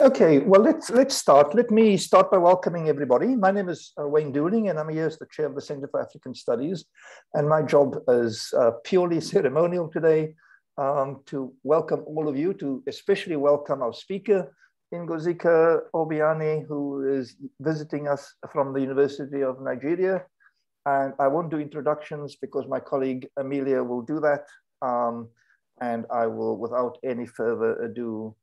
Okay, well, let's let's start. Let me start by welcoming everybody. My name is uh, Wayne Dooling, and I'm here as the chair of the Center for African Studies. And my job is uh, purely ceremonial today um, to welcome all of you, to especially welcome our speaker, Ngozika Obi-Ani, who is visiting us from the University of Nigeria. And I won't do introductions because my colleague Amelia will do that. Um, and I will, without any further ado,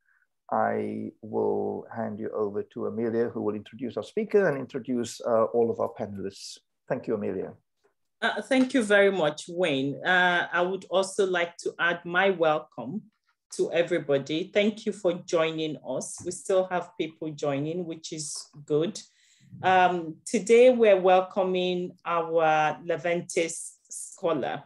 I will hand you over to Amelia, who will introduce our speaker and introduce uh, all of our panelists. Thank you, Amelia. Uh, thank you very much, Wayne. Uh, I would also like to add my welcome to everybody. Thank you for joining us. We still have people joining, which is good. Um, today, we're welcoming our Leventis scholar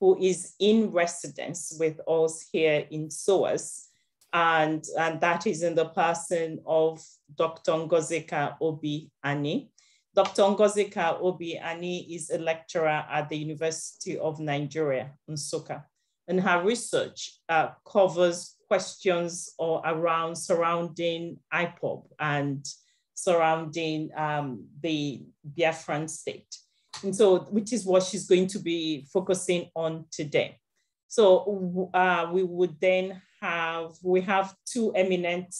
who is in residence with us here in SOAS and, and that is in the person of Dr. Ngozika Obi Ani. Dr. Ngozika Obi Ani is a lecturer at the University of Nigeria, Nsukka, and her research uh, covers questions or around surrounding IPOB and surrounding um, the Biafran state. And so, which is what she's going to be focusing on today. So uh, we would then have, we have two eminent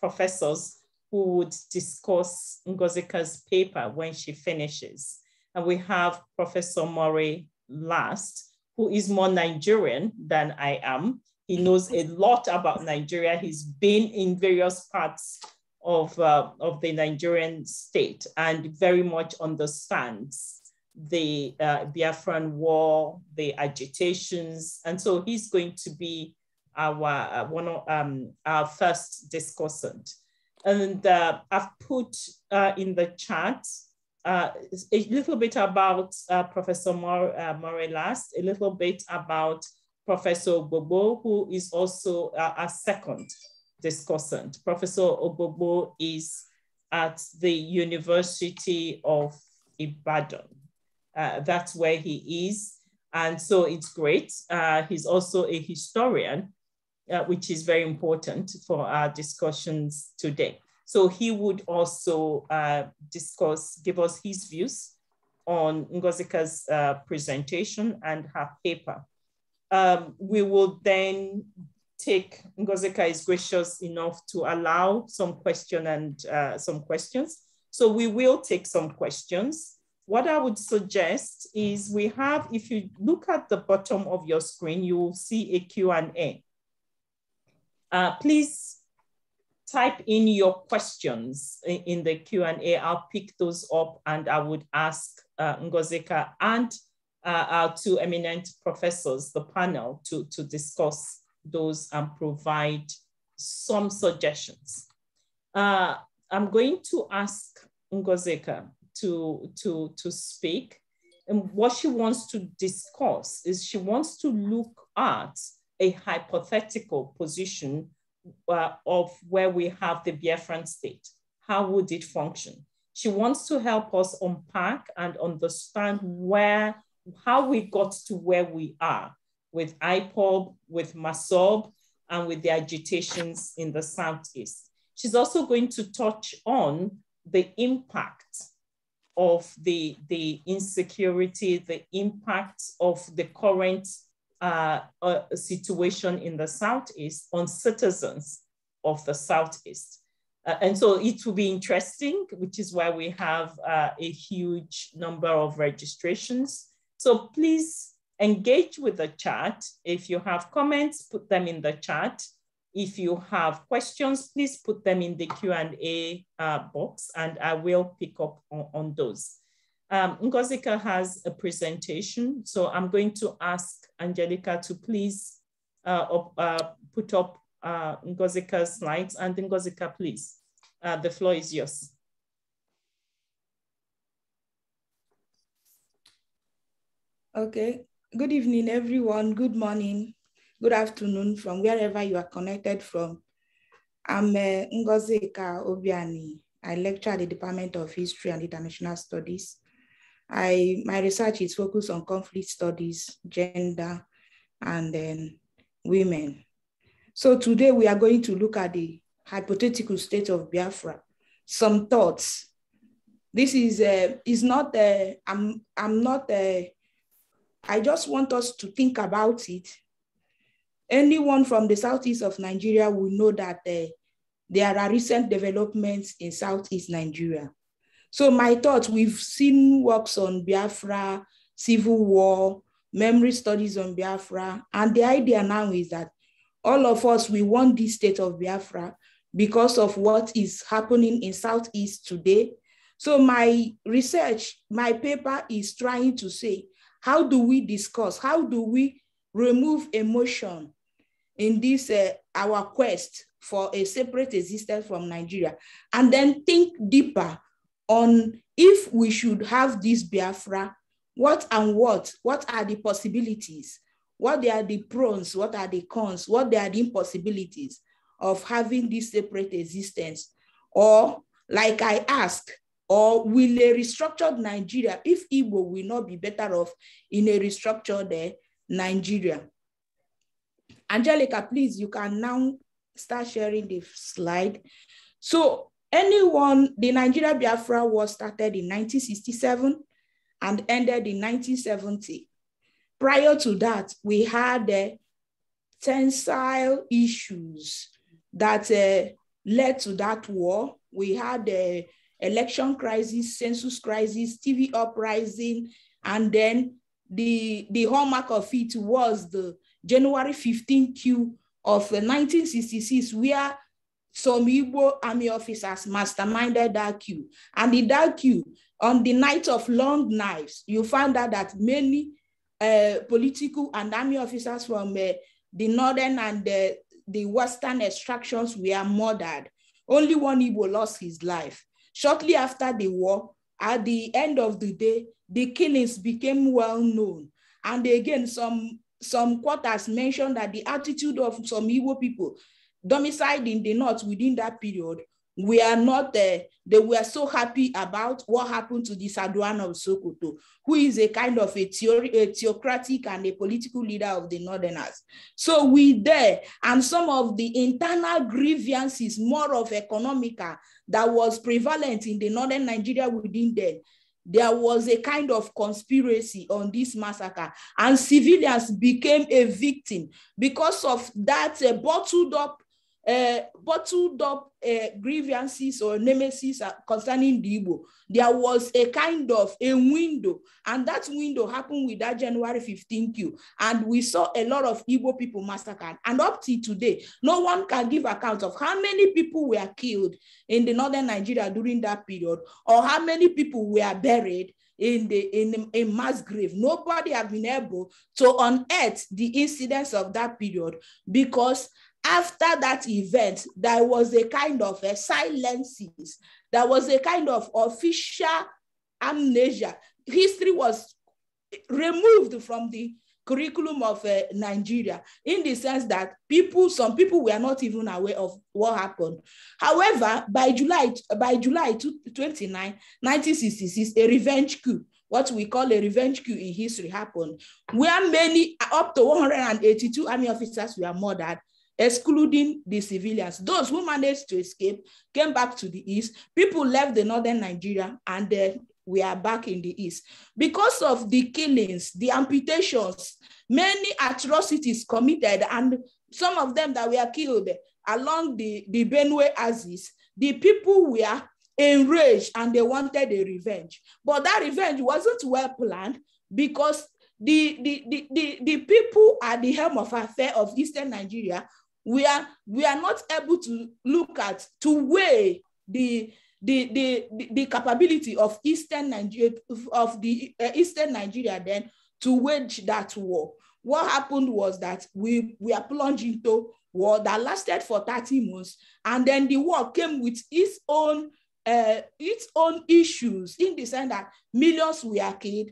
professors who would discuss Ngozika's paper when she finishes. And we have Professor Murray Last, who is more Nigerian than I am. He knows a lot about Nigeria. He's been in various parts of, uh, of the Nigerian state and very much understands the uh, Biafran war, the agitations. And so he's going to be our uh, one of um, our first discussant. And uh, I've put uh, in the chat uh, a little bit about uh, Professor More, uh, Morelas, a little bit about Professor Bobo, who is also a second discussant. Professor Ogbogbo is at the University of Ibadan. That's where he is. And so it's great. he's also a historian uh, which is very important for our discussions today. So he would also uh, discuss, give us his views on Ngozika's uh, presentation and her paper. Um, we will then take, Ngozika is gracious enough to allow some question and uh, some questions. So we will take some questions. What I would suggest is we have, if you look at the bottom of your screen, you will see a Q&A. Uh, please type in your questions in the Q&A. I'll pick those up and I would ask uh, Ngozika and uh, our two eminent professors, the panel, to, to discuss those and provide some suggestions. Uh, I'm going to ask Ngozika to, to, to speak. And what she wants to discuss is she wants to look at a hypothetical position uh, of where we have the Biafran state. How would it function? She wants to help us unpack and understand where, how we got to where we are with IPOB, with MASSOB, and with the agitations in the Southeast. She's also going to touch on the impact of the, the insecurity, the impact of the current uh, a situation in the Southeast on citizens of the Southeast. Uh, and so it will be interesting, which is why we have uh, a huge number of registrations. So please engage with the chat. If you have comments, put them in the chat. If you have questions, please put them in the Q&A uh, box and I will pick up on, on those. Um, Ngozika has a presentation, so I'm going to ask Angelica to please uh, up, uh, put up uh, Ngozika's slides. And Ngozika, please, uh, the floor is yours. Okay, good evening, everyone. Good morning, good afternoon from wherever you are connected from. I'm uh, Ngozika Obi-Ani. I lecture at the Department of History and International Studies I my research is focused on conflict studies, gender, and then women. So today we are going to look at the hypothetical state of Biafra, some thoughts. This is uh, is not. Uh, I'm I'm not. Uh, I just want us to think about it. Anyone from the southeast of Nigeria will know that uh, there are recent developments in southeast Nigeria. So my thoughts, we've seen works on Biafra, civil war, memory studies on Biafra, and the idea now is that all of us, we want this state of Biafra because of what is happening in Southeast today. So my research, my paper is trying to say, how do we discuss, how do we remove emotion in this, uh, our quest for a separate existence from Nigeria, and then think deeper on if we should have this Biafra, what and what, what are the possibilities? What are the pros, what are the cons, what are the impossibilities of having this separate existence? Or like I ask, or will a restructured Nigeria, if Igbo will not be better off in a restructured uh, Nigeria? Angelica, please, you can now start sharing the slide. So anyone, the Nigeria Biafra was started in 1967 and ended in 1970. Prior to that, we had the uh, tensile issues that uh, led to that war. We had the uh, election crisis, census crisis, Tiv uprising, and then the, the hallmark of it was the January 15 coup of 1966, uh, where some Igbo army officers masterminded that coup. And in that coup, on the night of long knives, you found out that many uh, political and army officers from uh, the northern and the, the western extractions were murdered. Only one Igbo lost his life. Shortly after the war, at the end of the day, the killings became well known. And again, some, some quarters mentioned that the attitude of some Igbo people domiciled in the north within that period we are not there. They were so happy about what happened to the Sardauna of Sokoto, who is a kind of a, theory, a theocratic and a political leader of the Northerners. So we there, and some of the internal grievances, more of economical, that was prevalent in the Northern Nigeria within them, there was a kind of conspiracy on this massacre and civilians became a victim because of that uh, bottled up uh, bottled up uh, grievances or nemesis concerning the Igbo, there was a kind of a window, and that window happened with that January 15 coup, and we saw a lot of Igbo people massacred. And up to today, no one can give account of how many people were killed in the northern Nigeria during that period, or how many people were buried in the in a mass grave. Nobody have been able to unearth the incidents of that period because after that event, there was a kind of a silences. There was a kind of official amnesia. History was removed from the curriculum of uh, Nigeria in the sense that people, some people were not even aware of what happened. However, by July, by July 29, 1966, a revenge coup, what we call a revenge coup in history happened, where many, up to 182 army officers were murdered excluding the civilians. Those who managed to escape came back to the east. People left the northern Nigeria and then we are back in the east. Because of the killings, the amputations, many atrocities committed, and some of them that were killed along the, the Benue axis, the people were enraged and they wanted a revenge. But that revenge wasn't well planned because the, the, the, the, the people at the helm of affair of Eastern Nigeria we are we are not able to look at to weigh the the the, the, capability of eastern nigeria of the uh, eastern nigeria then to wage that war. What happened was that we we are plunged into war that lasted for 30 months and then the war came with its own uh, its own issues in the sense that millions were killed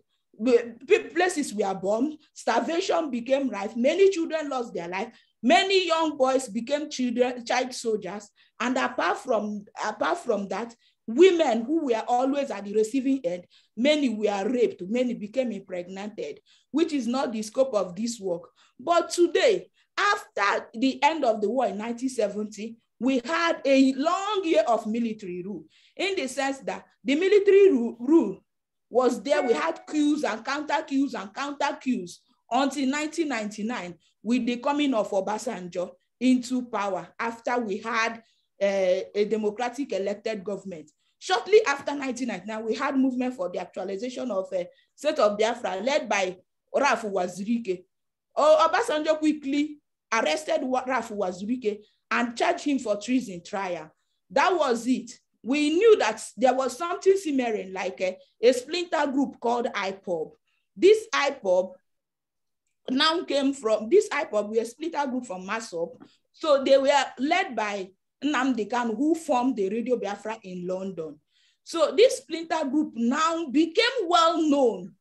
places were bombed starvation became rife many children lost their life Many young boys became children, child soldiers. And apart from, apart from that, women who were always at the receiving end, many were raped, many became impregnated, which is not the scope of this work. But today, after the end of the war in 1970, we had a long year of military rule in the sense that the military rule, rule was there. We had coups and counter coups and counter coups until 1999 with the coming of Obasanjo into power after we had uh, a democratic elected government. Shortly after 1999, we had movement for the actualization of a uh, state of Biafra led by Ralph Uwazuruike. Obasanjo quickly arrested Ralph Uwazuruike and charged him for treason trial. That was it. We knew that there was something simmering like a, a splinter group called IPOB. This IPOB now came from, this IPOB were a splinter group from MASSOB. So they were led by Nnamdi Kanu, who formed the Radio Biafra in London. So this splinter group now became well known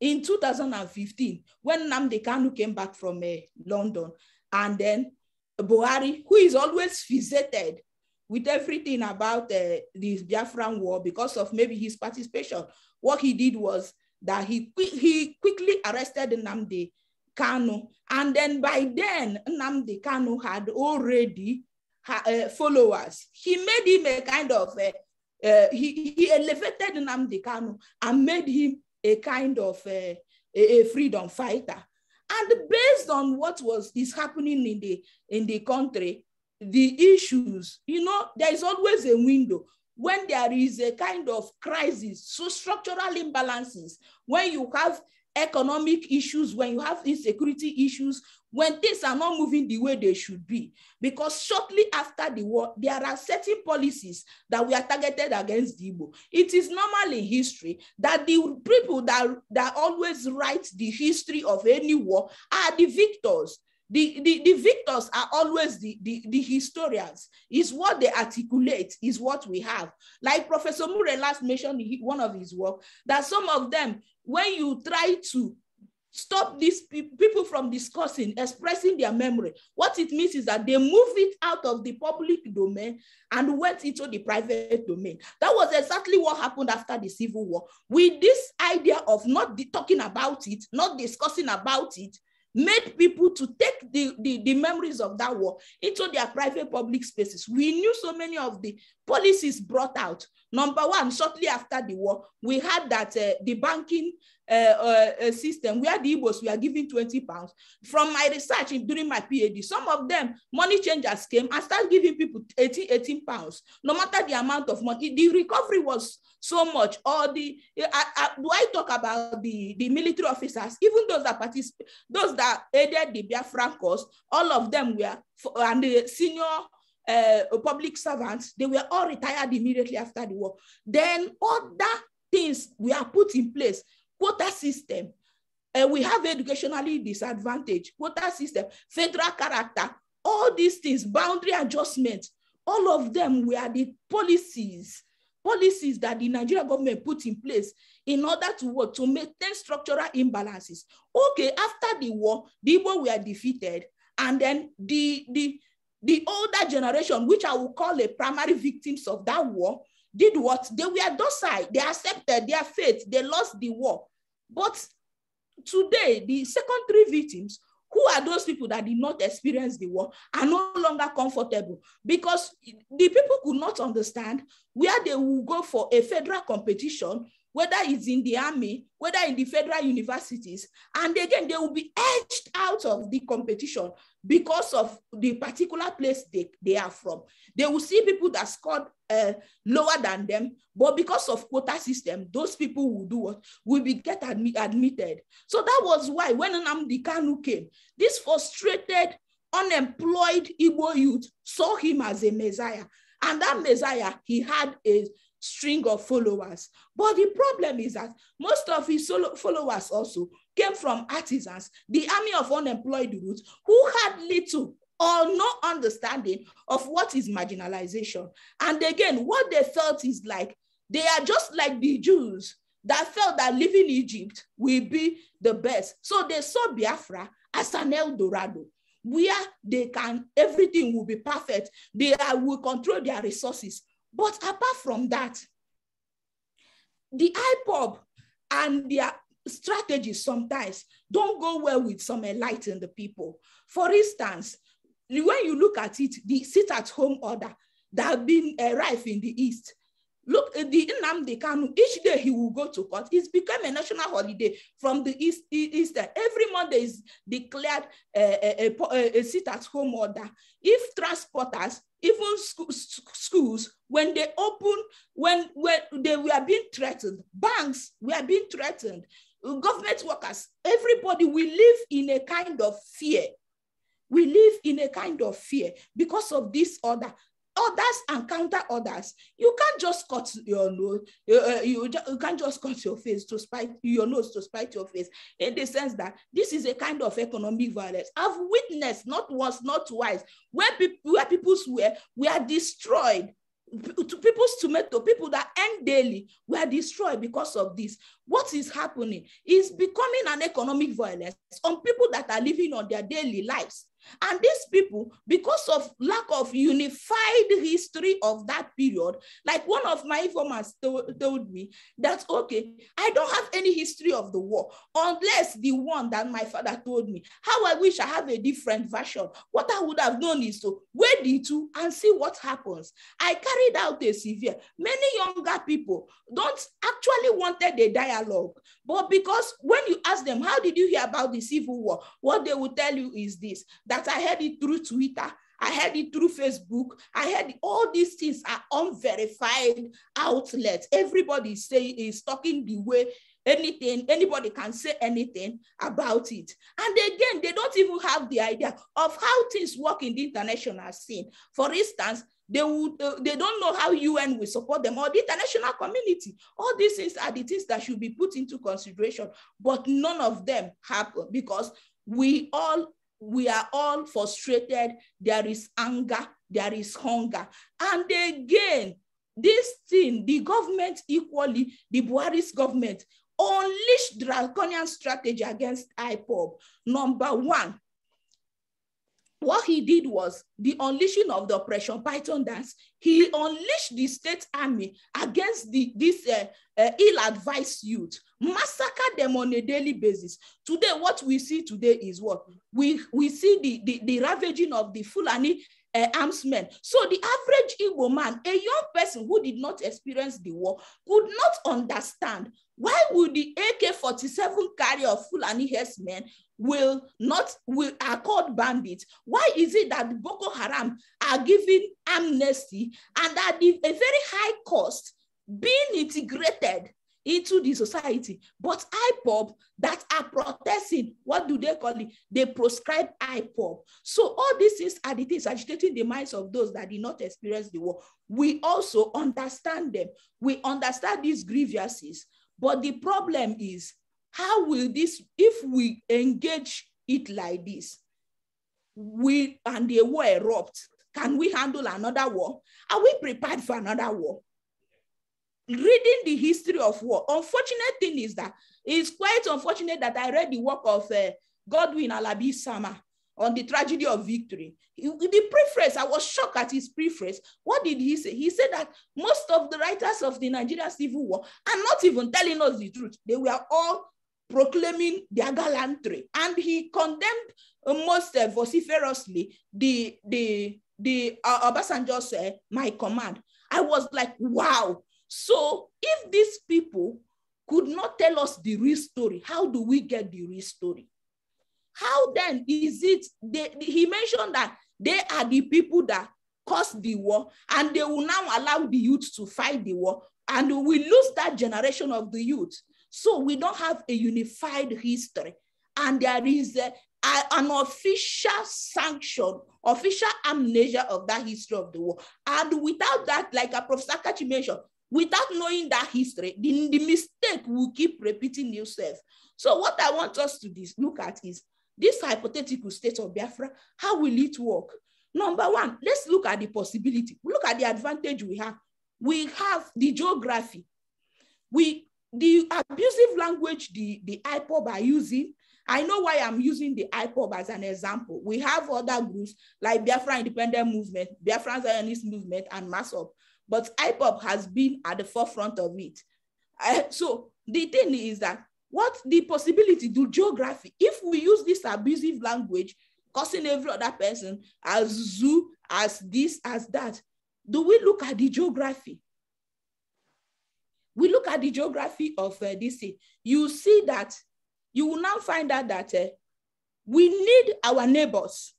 in 2015 when Nnamdi Kanu came back from uh, London. And then Buhari, who is always visited with everything about uh, the Biafran war because of maybe his participation, what he did was that he, he quickly arrested Nnamdi Kanu. And then by then, Nnamdi Kanu had already uh, followers. He made him a kind of, uh, uh, he, he elevated Nnamdi Kanu and made him a kind of uh, a, a freedom fighter. And based on what was is happening in the in the country, the issues, you know, there is always a window when there is a kind of crisis, so structural imbalances, when you have economic issues, when you have insecurity issues, when things are not moving the way they should be. Because shortly after the war, there are certain policies that we are targeted against the Igbo. It is normal in history that the people that, that always write the history of any war are the victors. The, the, the victors are always the, the, the historians, is what they articulate, is what we have. Like Professor Murray Last mentioned in one of his work, that some of them, when you try to stop these pe people from discussing, expressing their memory. What it means is that they move it out of the public domain and went into the private domain. That was exactly what happened after the Civil War. With this idea of not talking about it, not discussing about it, made people to take the, the, the, memories of that war into their private public spaces. We knew so many of the policies brought out. Number one, shortly after the war, we had that uh, the banking uh, uh, system where the Igbos were giving 20 pounds. From my research in, during my PhD, some of them, money changers came and started giving people 18, 18 pounds, no matter the amount of money. The recovery was so much. Or the, I, I, do I talk about the, the military officers, even those that participate, those that aided the Biafran cause, all of them were, and the senior uh, public servants, they were all retired immediately after the war. Then other things we were put in place quota system. Uh, we have educationally disadvantaged, quota system, federal character, all these things, boundary adjustment, all of them were the policies, policies that the Nigerian government put in place in order to work to maintain structural imbalances. Okay, after the war, the were defeated, and then the, the, the older generation, which I will call the primary victims of that war, did what? They were docile. They accepted their fate. They lost the war. But today, the secondary victims, who are those people that did not experience the war, are no longer comfortable because the people could not understand where they will go for a federal competition whether it's in the army, whether in the federal universities. And again, they will be edged out of the competition because of the particular place they, they are from. They will see people that scored uh, lower than them, but because of quota system, those people will do what? Will be get admit, admitted. So that was why when Nnamdi Kanu came, this frustrated, unemployed Igbo youth saw him as a messiah. And that messiah, he had a string of followers. But the problem is that most of his followers also came from artisans, the army of unemployed youth, who had little or no understanding of what is marginalization. And again, what they felt is like they are just like the Jews that felt that living in Egypt will be the best. So they saw Biafra as an El Dorado where they can, everything will be perfect. They are, will control their resources. But apart from that, the IPOB and their strategies sometimes don't go well with some enlightened people. For instance, when you look at it, the sit at home order that have been rife in the East, Look, eh, the Nnamdi Kanu, each day he will go to court. It's become a national holiday from the East. Easter. Every Monday is declared eh, eh, a, a, a, a sit-at-home order. If transporters, even school, schools, when they open, when, when they were being threatened, banks were being threatened, government workers, everybody we live in a kind of fear. We live in a kind of fear because of this order others and counter others. You can't just cut your nose. You, uh, you, you, can't just cut your face to spite your nose to spite your face. In the sense that this is a kind of economic violence. I've witnessed not once, not twice, where people where people's were were destroyed. To people's tomato, people that end daily were destroyed because of this. What is happening is becoming an economic violence on people that are living on their daily lives. And these people, because of lack of unified history of that period, like one of my informants told, told me that, okay, I don't have any history of the war unless the one that my father told me. How I wish I have a different version. What I would have done is to wait the two and see what happens. I carried out a severe. Many younger people don't actually wanted a dialogue, but because when you ask them, how did you hear about the civil war? What they will tell you is this, that that I heard it through Twitter. I heard it through Facebook. I heard all these things are unverified outlets. Everybody is is talking the way anything, anybody can say anything about it. And again, they don't even have the idea of how things work in the international scene. For instance, they would uh, they don't know how UN will support them or the international community. All these things are the things that should be put into consideration, but none of them happen because we all we are all frustrated. There is anger, there is hunger. And again, this thing, the government equally, the Buhari's government, unleashed draconian strategy against IPOB. Number one, what he did was the unleashing of the Operation Python dance. He unleashed the state army against the, this uh, uh, ill-advised youth, massacre them on a daily basis. Today, what we see today is what? We, we see the, the, the ravaging of the Fulani uh, armsmen. So the average Igbo man, a young person who did not experience the war, could not understand why would the AK-47 carrier of Fulani herdsmen will not will are called bandits why is it that boko haram are giving amnesty and at a very high cost being integrated into the society. But ipob that are protesting what do they call it? They prescribe ipob so all these things are the things agitating the minds of those that did not experience the war. We also understand them. We understand these grievances. But the problem is how will this, if we engage it like this, we and the war erupt, can we handle another war? Are we prepared for another war? Reading the history of war, unfortunate thing is that it's quite unfortunate that I read the work of uh, Godwin Alabi-Isama on the tragedy of victory. The preface, I was shocked at his preface. What did he say? He said that most of the writers of the Nigerian Civil War are not even telling us the truth. They were all proclaiming their gallantry. And he condemned uh, most uh, vociferously the, the, the uh, Obasanjo said, my command. I was like, wow. So if these people could not tell us the real story, how do we get the real story? How then is it, they, he mentioned that they are the people that caused the war and they will now allow the youth to fight the war and we lose that generation of the youth. So we don't have a unified history. And there is a, a, an official sanction, official amnesia of that history of the war. And without that, like a Professor Kachi mentioned, without knowing that history, the, the mistake will keep repeating itself. So what I want us to look at is this hypothetical state of Biafra, how will it work? Number one, let's look at the possibility. Look at the advantage we have. We have the geography. We the abusive language the, the IPOB are using, I know why I'm using the IPOB as an example. We have other groups like Biafra Independent Movement, Biafra Zionist Movement, and MASSOB, but IPOB has been at the forefront of it. Uh, so the thing is that what the possibility to geography, if we use this abusive language cursing every other person as zoo, as this, as that. Do we look at the geography? We look at the geography of uh, thing. You see that you will now find out that uh, we need our neighbors.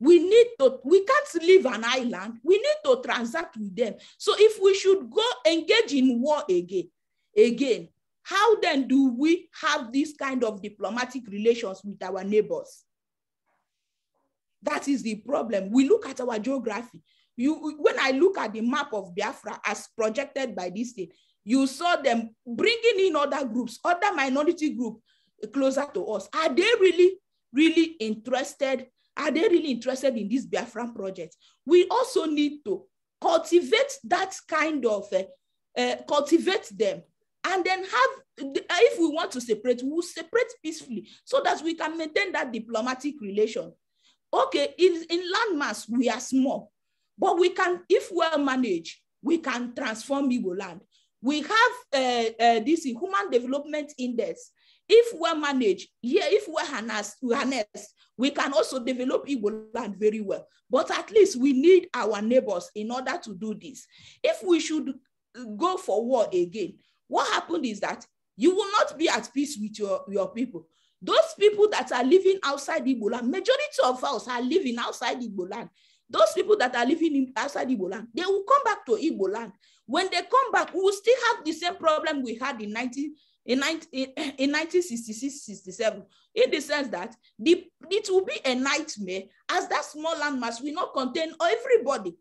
We need to, we can't leave an island. We need to transact with them. So if we should go engage in war again, again, how then do we have this kind of diplomatic relations with our neighbors? That is the problem. We look at our geography. You, when I look at the map of Biafra as projected by this state, you saw them bringing in other groups, other minority group closer to us. Are they really, really interested? Are they really interested in this Biafran project? We also need to cultivate that kind of, uh, uh, cultivate them and then have, if we want to separate, we'll separate peacefully so that we can maintain that diplomatic relation. Okay, in, in landmass, we are small, but we can, if well managed, we can transform Igbo land. We have uh, uh, this Human Development Index. If well managed, yeah, if we're harnessed, harnessed, we can also develop Igbo land very well. But at least we need our neighbors in order to do this. If we should go for war again, what happened is that you will not be at peace with your, your people. Those people that are living outside Igbo land, majority of us are living outside Igbo land. Those people that are living in, outside Igbo land, they will come back to Igbo land. When they come back, we will still have the same problem we had in 19, in, 19, in 1966, 67, in the sense that the, it will be a nightmare as that small landmass will not contain everybody.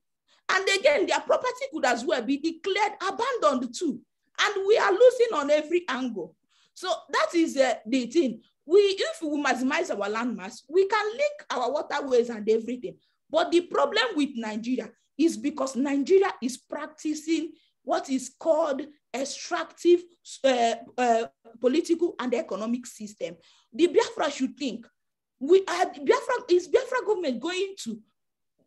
And again, their property could as well be declared abandoned too. And we are losing on every angle. So that is uh, the thing. We, if we maximize our landmass, we can link our waterways and everything. But the problem with Nigeria is because Nigeria is practicing what is called extractive uh, uh, political and economic system. The Biafra should think, we are, Biafra, is Biafra government going to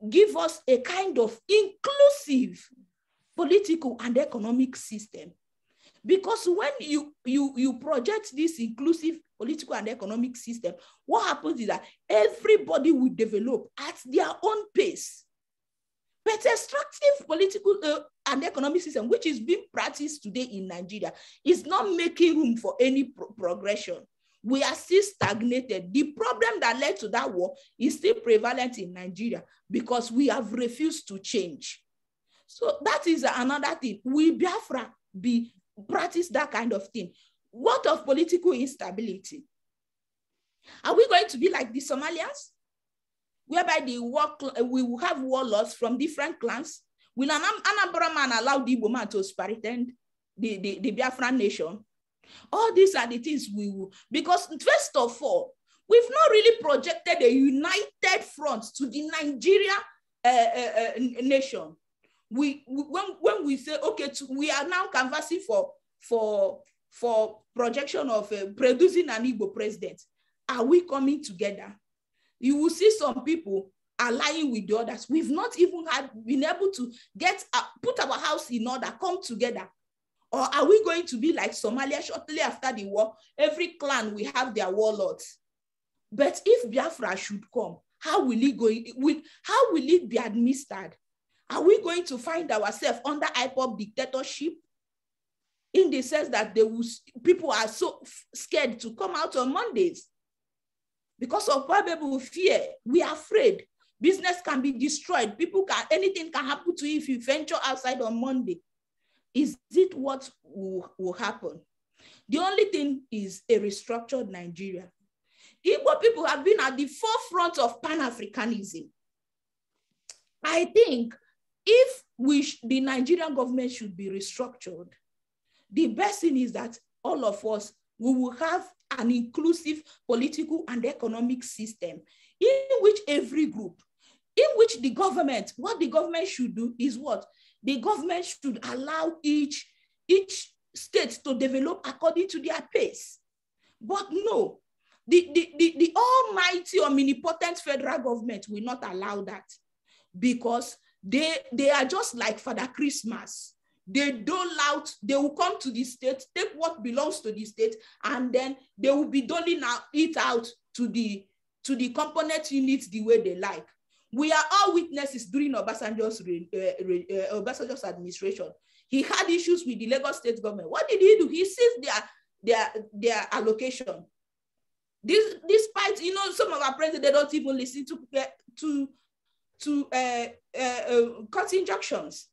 give us a kind of inclusive political and economic system? Because when you, you, you project this inclusive political and economic system, what happens is that everybody will develop at their own pace. But extractive political and the economic system, which is being practiced today in Nigeria, is not making room for any pro progression. We are still stagnated. The problem that led to that war is still prevalent in Nigeria because we have refused to change. So that is another thing. We Biafra be practice that kind of thing. What of political instability? Are we going to be like the Somalians? Whereby the war, we will have warlords from different clans. Will an Anambra man allow the Igbo man to superintend the, the, the Biafran nation? All these are the things we will, because first of all, we've not really projected a united front to the Nigeria uh, uh, uh, nation we, when, when we say okay to, we are now canvassing for for for projection of uh, producing an Igbo president are we coming together you will see some people aligning with the others we've not even had been able to get uh, put our house in order come together or are we going to be like Somalia shortly after the war every clan we have their warlords but if Biafra should come how will it go will, how will it be administered are we going to find ourselves under IPOB dictatorship? In the sense that they will, people are so scared to come out on Mondays because of probable fear. We are afraid. Business can be destroyed. People can, anything can happen to you if you venture outside on Monday. Is it what will, will happen? The only thing is a restructured Nigeria. Igbo people have been at the forefront of Pan-Africanism. I think if we the Nigerian government should be restructured, the best thing is that all of us we will have an inclusive political and economic system in which every group, in which the government, what the government should do is what? The government should allow each, each state to develop according to their pace. But no, the, the, the, the almighty omnipotent federal government will not allow that because they, they are just like Father Christmas. They dole out, they will come to the state, take what belongs to the state, and then they will be doling out, it out to the to the component units the way they like. We are all witnesses during Obasanjo's, uh, uh, Obasanjo's administration. He had issues with the Lagos state government. What did he do? He seized their, their, their allocation. This, despite, you know, some of our presidents, they don't even listen to, to, to uh, uh, uh, cut injunctions.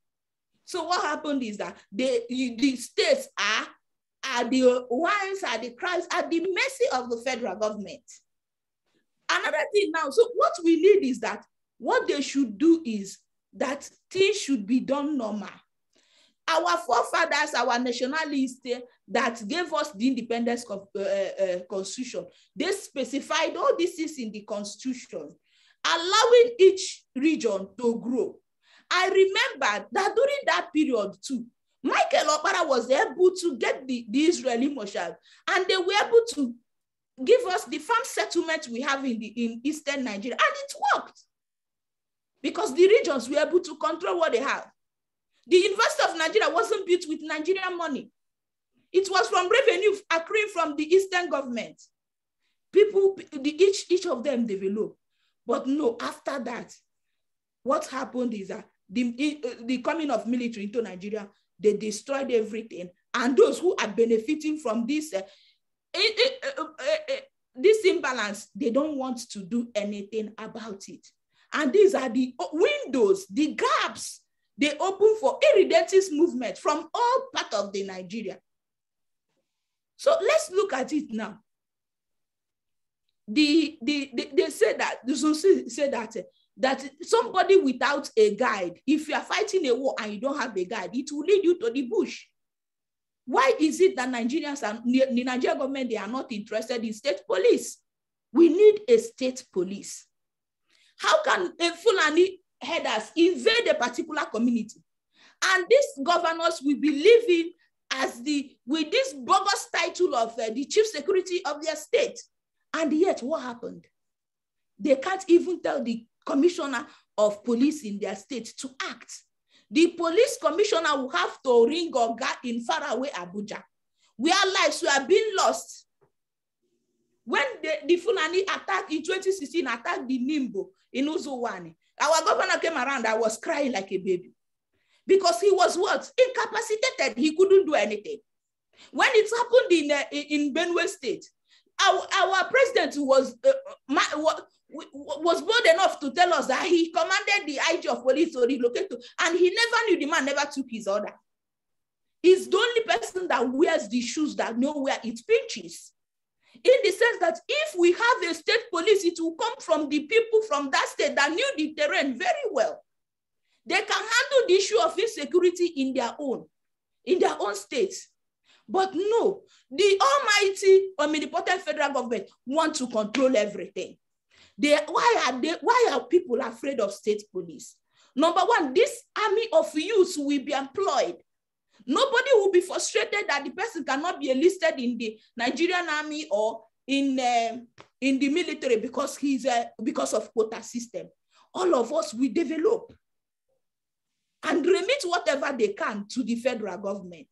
So what happened is that the, the states are, are the ones, are the crimes, at the mercy of the federal government. Another thing now, so what we need is that what they should do is that things should be done normal. Our forefathers, our nationalists eh, that gave us the independence uh, uh, constitution, they specified all this is in the constitution, allowing each region to grow. I remember that during that period too, Michael Okpara was able to get the, the Israeli Mossad, and they were able to give us the farm settlement we have in, the, in eastern Nigeria, and it worked. Because the regions were able to control what they have. The University of Nigeria wasn't built with Nigerian money. It was from revenue accruing from the eastern government. People, each, each of them developed. But no, after that, what happened is that the, the coming of military into Nigeria, they destroyed everything. And those who are benefiting from this, uh, it, uh, uh, this imbalance, they don't want to do anything about it. And these are the windows, the gaps they open for irredentist movement from all part of the Nigeria. So let's look at it now. The, the, the they say that, the Susi say that eh, that somebody without a guide, if you are fighting a war and you don't have a guide, it will lead you to the bush. Why is it that Nigerians and the Nigerian government, they are not interested in state police? We need a state police. How can a Fulani headers invade a particular community? And these governors will be living as the, with this bogus title of uh, the chief security of their state. And yet what happened? They can't even tell the commissioner of police in their state to act. The police commissioner will have to ring Oga in faraway Abuja, where lives were being lost. When the, the Fulani attack in 2016 attacked the Nimbo in Uzo-Uwani, our governor came around, I was crying like a baby. Because he was what? Incapacitated. He couldn't do anything. When it happened in, uh, in Benue State, our, our president was, uh, was bold enough to tell us that he commanded the IG of police to relocate to, and he never knew the man never took his order. He's the only person that wears the shoes that know where it pinches. In the sense that if we have a state police, it will come from the people from that state that knew the terrain very well. They can handle the issue of insecurity in their own, in their own states. But no, the almighty omnipotent federal government want to control everything. They, why are they, why are people afraid of state police? Number one, this army of youths will be employed. Nobody will be frustrated that the person cannot be enlisted in the Nigerian army or in, uh, in the military because he's uh, because of quota system. All of us will develop and remit whatever they can to the federal government.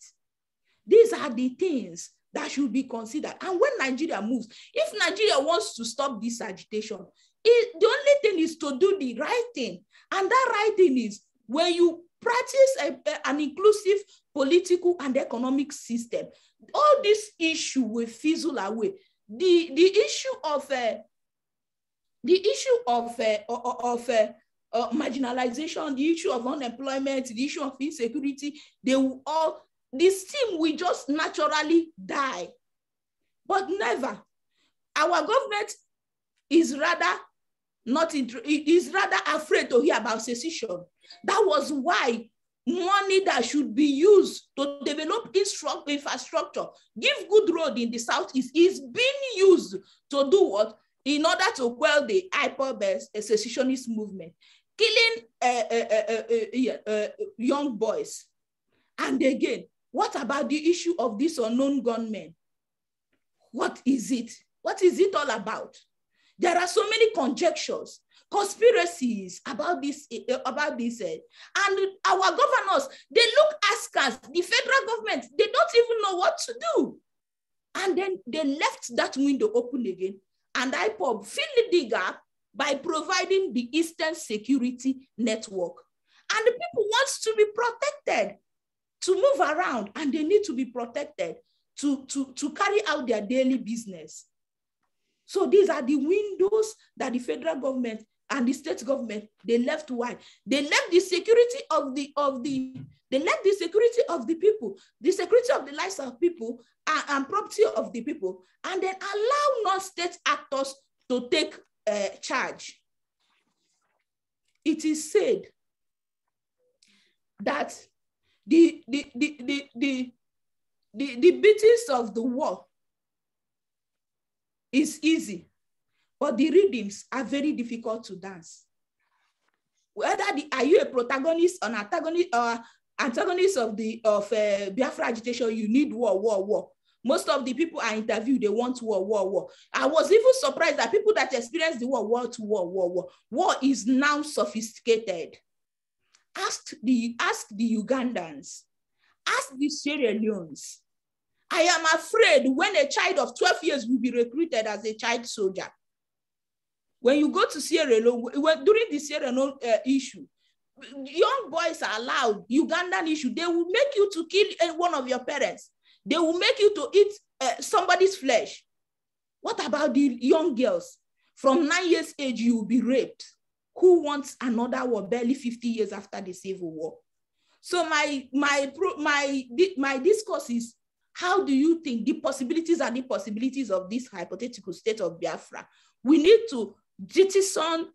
These are the things that should be considered. And when Nigeria moves, if Nigeria wants to stop this agitation, it, the only thing is to do the right thing. And that right thing is when you practice a, an inclusive political and economic system, all this issue will fizzle away. The, the issue of uh, the issue of uh, of uh, uh, marginalization, the issue of unemployment, the issue of insecurity, they will all this steam will just naturally die. But never. Our government is rather not is rather afraid to hear about secession. That was why money that should be used to develop infrastructure, give good road in the southeast is being used to do what? In order to quell the hyper secessionist movement, killing uh, uh, uh, young boys. And again, what about the issue of this unknown gunmen? What is it? What is it all about? There are so many conjectures, conspiracies about this, uh, about this. Uh, and our governors, they look askance. The federal government, they don't even know what to do. And then they left that window open again. and IPOB fill the gap by providing the Eastern Security Network. And the people want to be protected to move around and they need to be protected to, to, to carry out their daily business. So these are the windows that the federal government and the state government they left wide. They left the security of the of the they left the security of the people, the security of the lives of people and, and property of the people, and then allow non-state actors to take uh, charge. It is said that the, the, the, the, the, the, the beatings of the war is easy, but the rhythms are very difficult to dance. Whether the, are you a protagonist or an antagonist or antagonist of the of uh, Biafra agitation, you need war, war, war. Most of the people I interviewed, they want war, war, war. I was even surprised that people that experienced the war, war war, war, war. War is now sophisticated. Ask the, ask the Ugandans, ask the Sierra Leones. I am afraid when a child of 12 years will be recruited as a child soldier. When you go to Sierra Leone, during the Sierra Leone uh, issue, young boys are allowed, Ugandan issue, they will make you to kill one of your parents. They will make you to eat uh, somebody's flesh. What about the young girls? From nine years age, you will be raped. Who wants another war barely 50 years after the Civil War? So my, my, my, my discourse is, how do you think the possibilities are the possibilities of this hypothetical state of Biafra? We need to jettison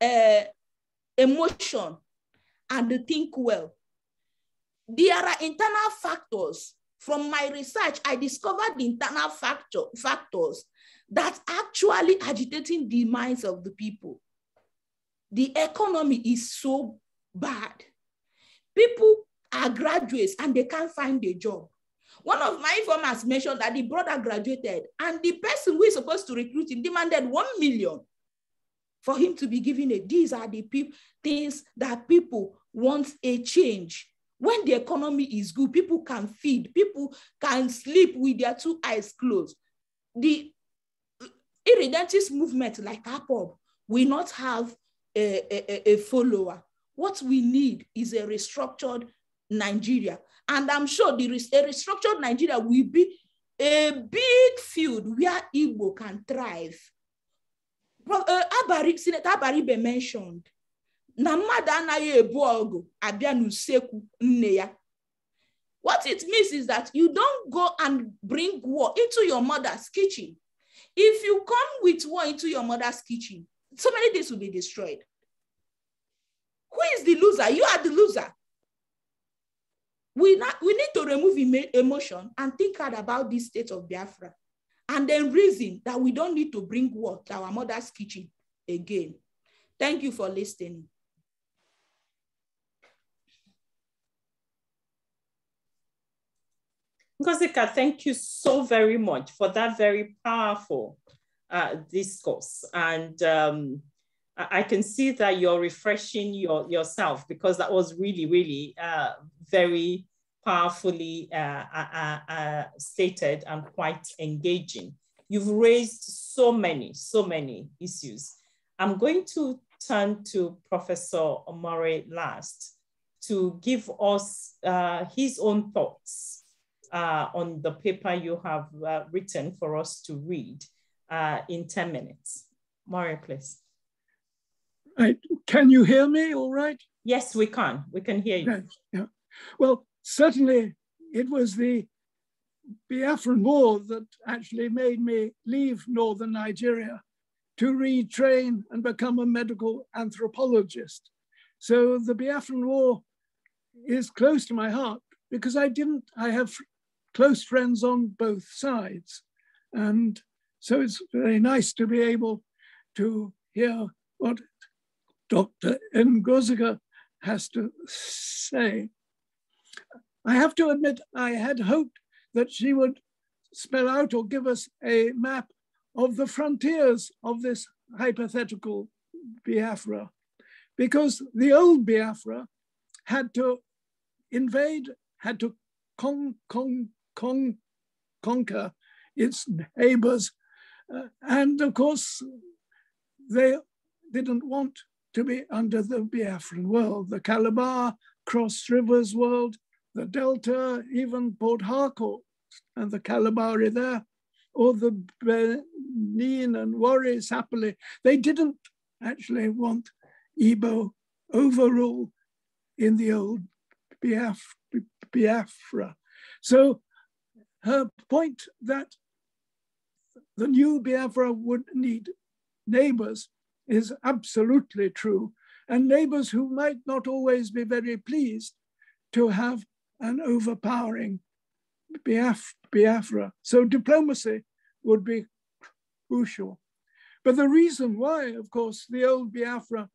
uh, emotion and think well. There are internal factors. From my research, I discovered the internal factor, factors that actually agitating the minds of the people. The economy is so bad. People are graduates and they can't find a job. One of my informants mentioned that the brother graduated and the person who is supposed to recruit him demanded 1 million for him to be given it. These are the things that people want a change. When the economy is good, people can feed, people can sleep with their two eyes closed. The irredentist movement like IPOB will not have a, a, a follower. What we need is a restructured Nigeria. And I'm sure the a restructured Nigeria will be a big field where Igbo can thrive uh, Abari, Senator Abaribe mentioned na ọgụ abịa. What it means is that you don't go and bring war into your mother's kitchen. If you come with war into your mother's kitchen, so many things will be destroyed. Who is the loser? You are the loser. We, not, we need to remove emotion and think hard about this state of Biafra and then reason that we don't need to bring war to our mother's kitchen again. Thank you for listening. Ngozika, thank you so very much for that very powerful uh, discourse. And um, I can see that you're refreshing your, yourself because that was really, really uh, very powerfully uh, uh, uh, uh, stated and quite engaging. You've raised so many, so many issues. I'm going to turn to Professor Murray Last to give us uh, his own thoughts on the paper you have written for us to read in 10 minutes. Murray, please. Right. Can you hear me all right? Yes, we can. We can hear you. Yeah. Well, certainly it was the Biafran War that actually made me leave northern Nigeria to retrain and become a medical anthropologist. So the Biafran War is close to my heart because I didn't, I have close friends on both sides. And so it's very nice to be able to hear what Dr. Ngozika has to say. I have to admit, I had hoped that she would spell out or give us a map of the frontiers of this hypothetical Biafra, because the old Biafra had to invade, had to con, con, con, conquer its neighbors Uh, and of course, they didn't want to be under the Biafran world, the Calabar, Cross Rivers world, the Delta, even Port Harcourt and the Kalabari there, or the Benin and Warri Sapele. They didn't actually want Igbo overrule in the old Biaf Biafra. So her point that the new Biafra would need neighbors is absolutely true, and neighbors who might not always be very pleased to have an overpowering Biaf Biafra. So diplomacy would be crucial. But the reason why, of course, the old Biafra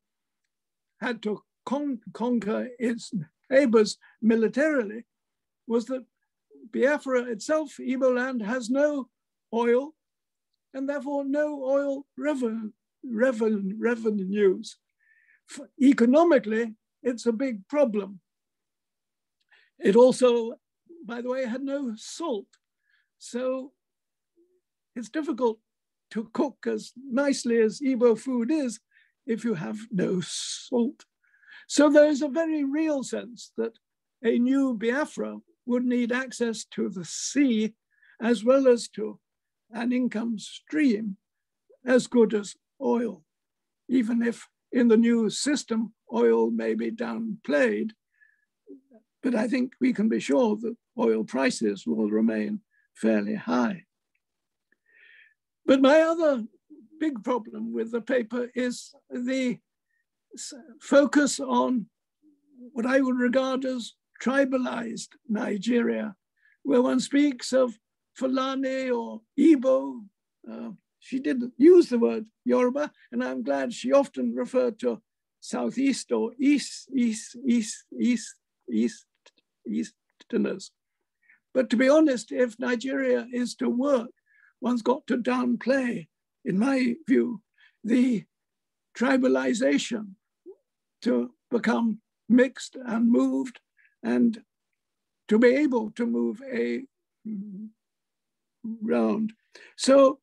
had to con conquer its neighbors militarily was that Biafra itself, Igbo land, has no oil and therefore no oil revenue, revenues. economically, it's a big problem. It also, by the way, had no salt. So it's difficult to cook as nicely as Igbo food is if you have no salt. So there's a very real sense that a new Biafra would need access to the sea as well as to an income stream as good as oil, even if in the new system oil may be downplayed. But I think we can be sure that oil prices will remain fairly high. But my other big problem with the paper is the focus on what I would regard as tribalized Nigeria, where one speaks of Fulani or Igbo. Uh, she didn't use the word Yoruba, and I'm glad she often referred to Southeast or East, East, East, East, East, Easterners. But to be honest, if Nigeria is to work, one's got to downplay, in my view, the tribalization to become mixed and moved and to be able to move a round. So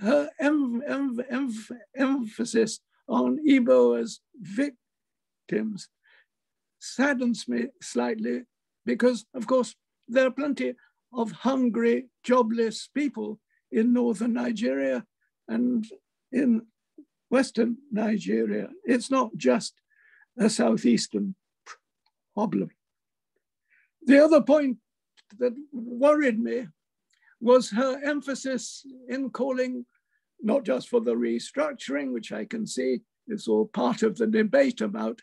her em em em emphasis on Igbo as victims saddens me slightly because, of course, there are plenty of hungry, jobless people in northern Nigeria and in western Nigeria. It's not just a southeastern problem. The other point that worried me was her emphasis in calling, not just for the restructuring, which I can see is all part of the debate about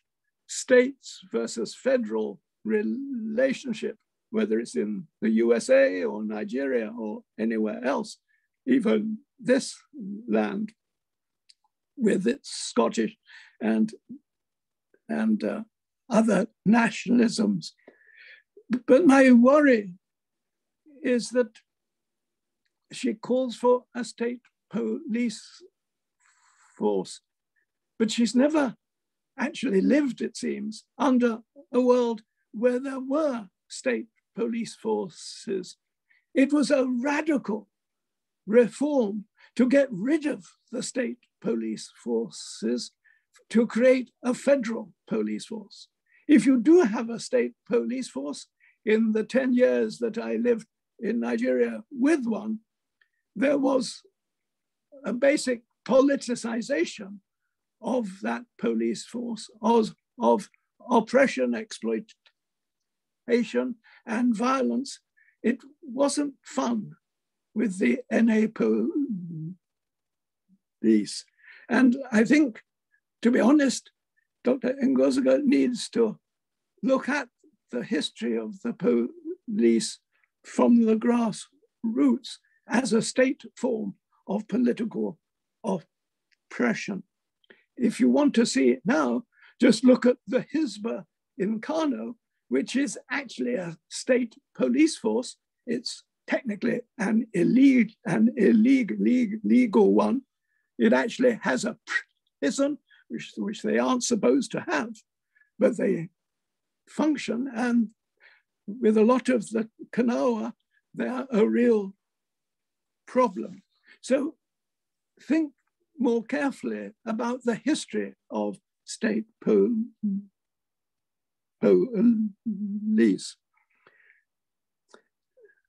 states versus federal relationship, whether it's in the USA or Nigeria or anywhere else, even this land with its Scottish and, and uh, other nationalisms. But my worry is that she calls for a state police force, but she's never actually lived, it seems, under a world where there were state police forces. It was a radical reform to get rid of the state police forces to create a federal police force. If you do have a state police force, in the 10 years that I lived in Nigeria with one, there was a basic politicization of that police force, of, of oppression, exploitation, and violence. It wasn't fun with the NA police. And I think, to be honest, Dr. Ngozika needs to look at the history of the police from the grassroots as a state form of political oppression. If you want to see it now, just look at the Hisbah in Kano, which is actually a state police force. It's technically an illegal, an illegal, legal one. It actually has a prison, which, which they aren't supposed to have, but they function. And with a lot of the Kanawa, they're a real problem. So think more carefully about the history of state police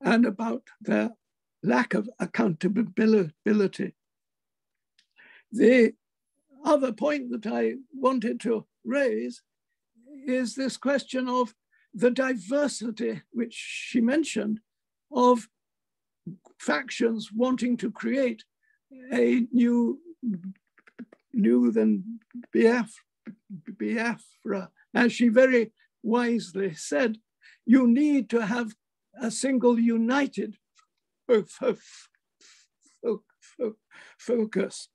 and about their lack of accountability. The other point that I wanted to raise is this question of the diversity, which she mentioned, of factions wanting to create a new, new than Biafra. As she very wisely said, you need to have a single united focus